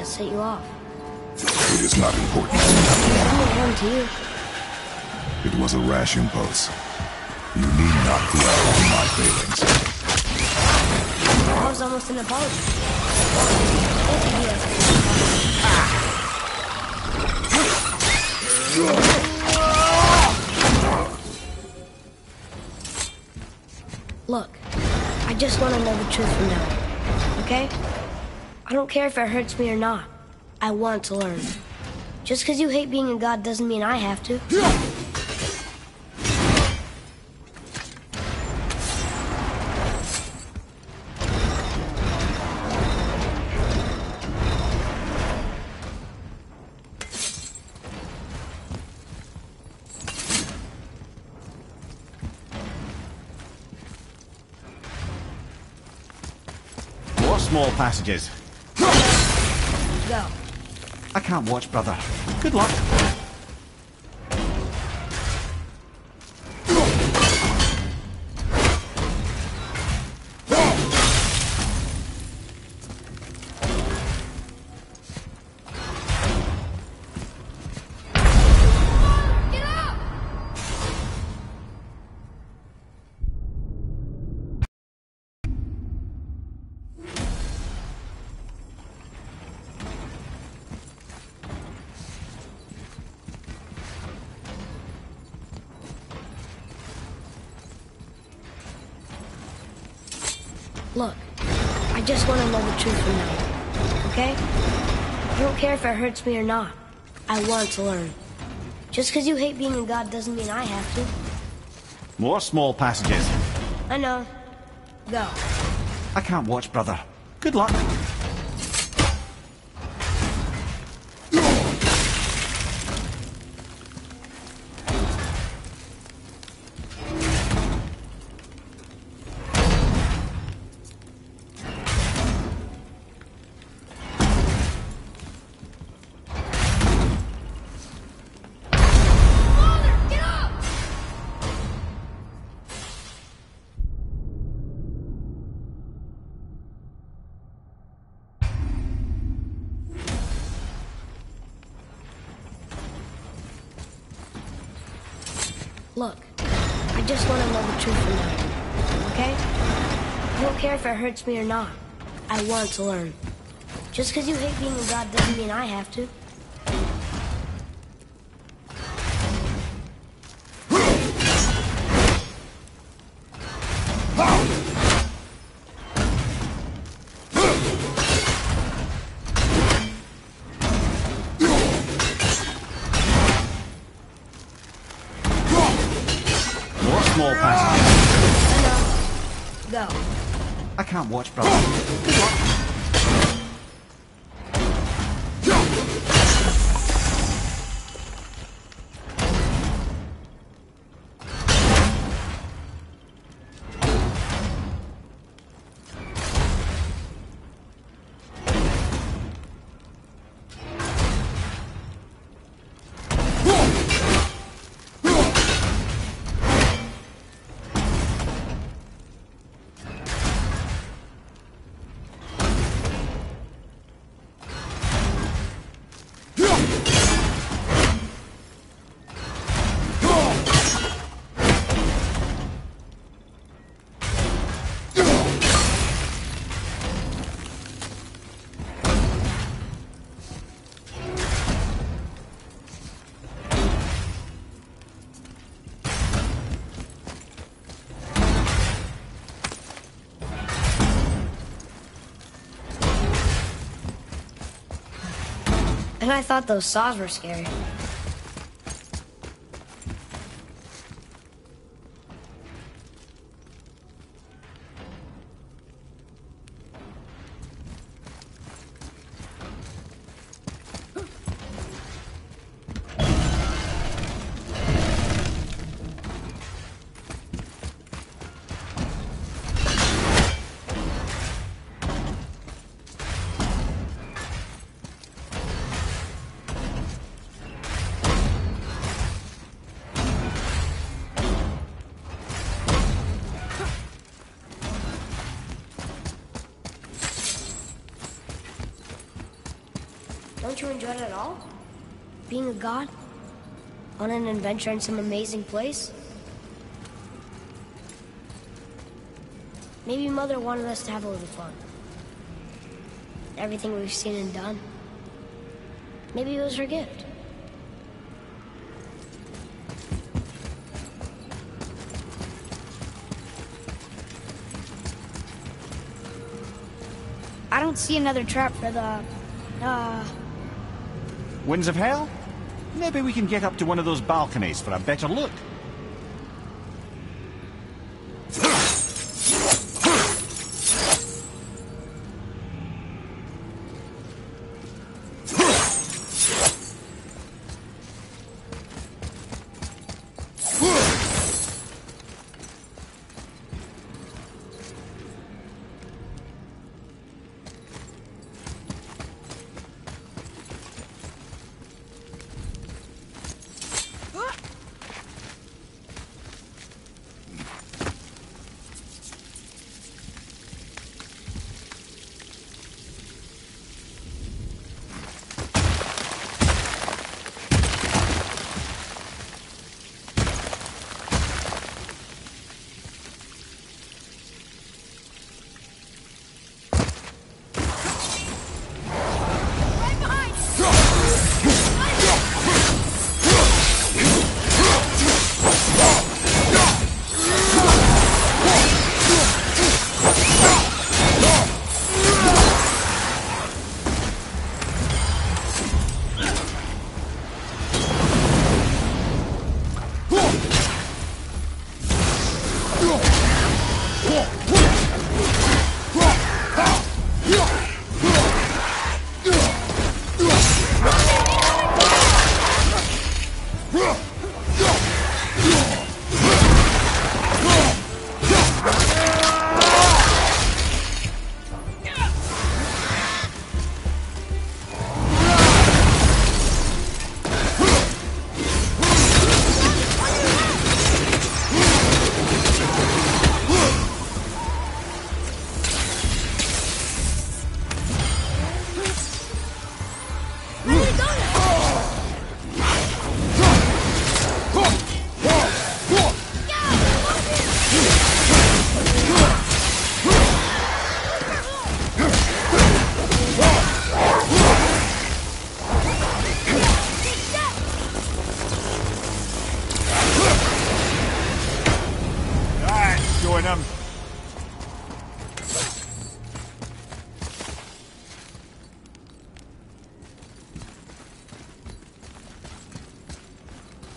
That set you off? It is not important. I'm to you. It was a rash impulse. You need not dwell on my failings. That was almost an apology. Care if it hurts me or not. I want to learn. Just because you hate being a god doesn't mean I have to. Small passages. Can't watch, brother. Good luck. Hurts me or not. I want to learn. Just because you hate being a god doesn't mean I have to. More small passages. I know. Go. I can't watch, brother. Good luck. Me or not. I want to learn. Just because you hate being a god doesn't mean I have to. Watch, brother. And I thought those saws were scary. God? On an adventure in some amazing place? Maybe Mother wanted us to have a little fun. Everything we've seen and done. Maybe it was her gift. I don't see another trap for the, uh... Winds of Hell? Maybe we can get up to one of those balconies for a better look.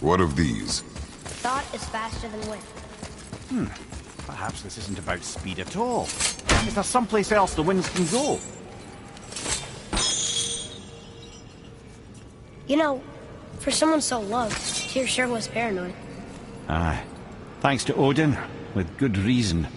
What of these? Thought is faster than wind. Hmm. Perhaps this isn't about speed at all. Is there someplace else the winds can go? You know, for someone so loved, Tyr sure was paranoid. Aye. Thanks to Odin, with good reason.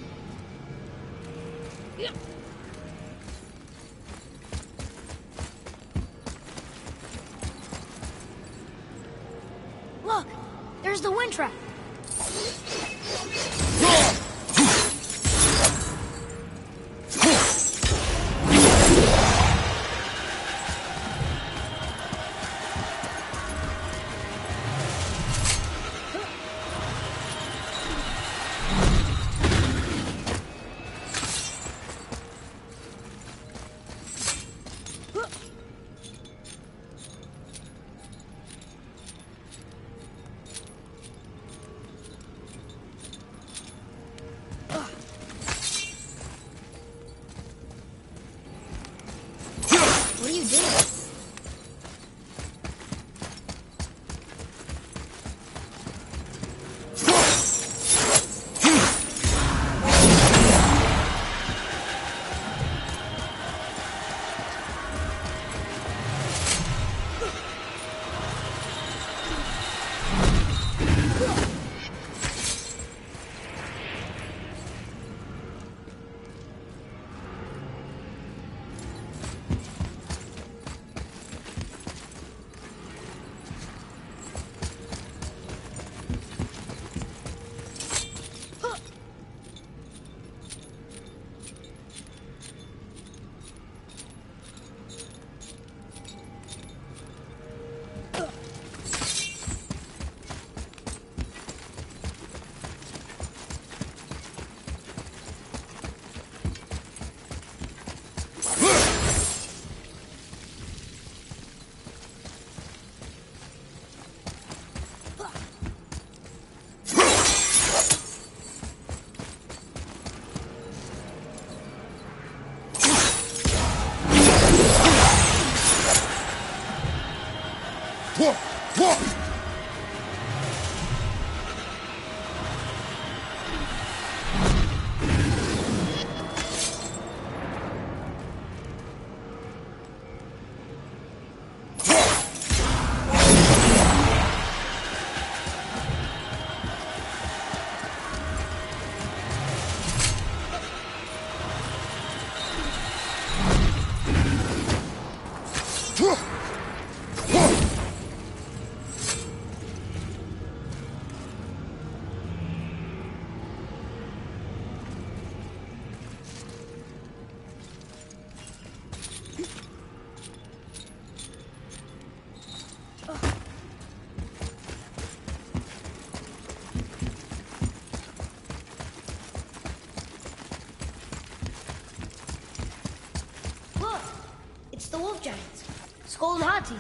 Sköll Hati.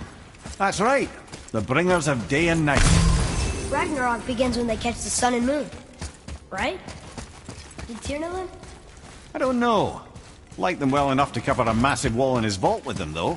That's right. The bringers of day and night. Ragnarok begins when they catch the sun and moon. Right? Did Tyr know them? I don't know. Like them well enough to cover a massive wall in his vault with them, though.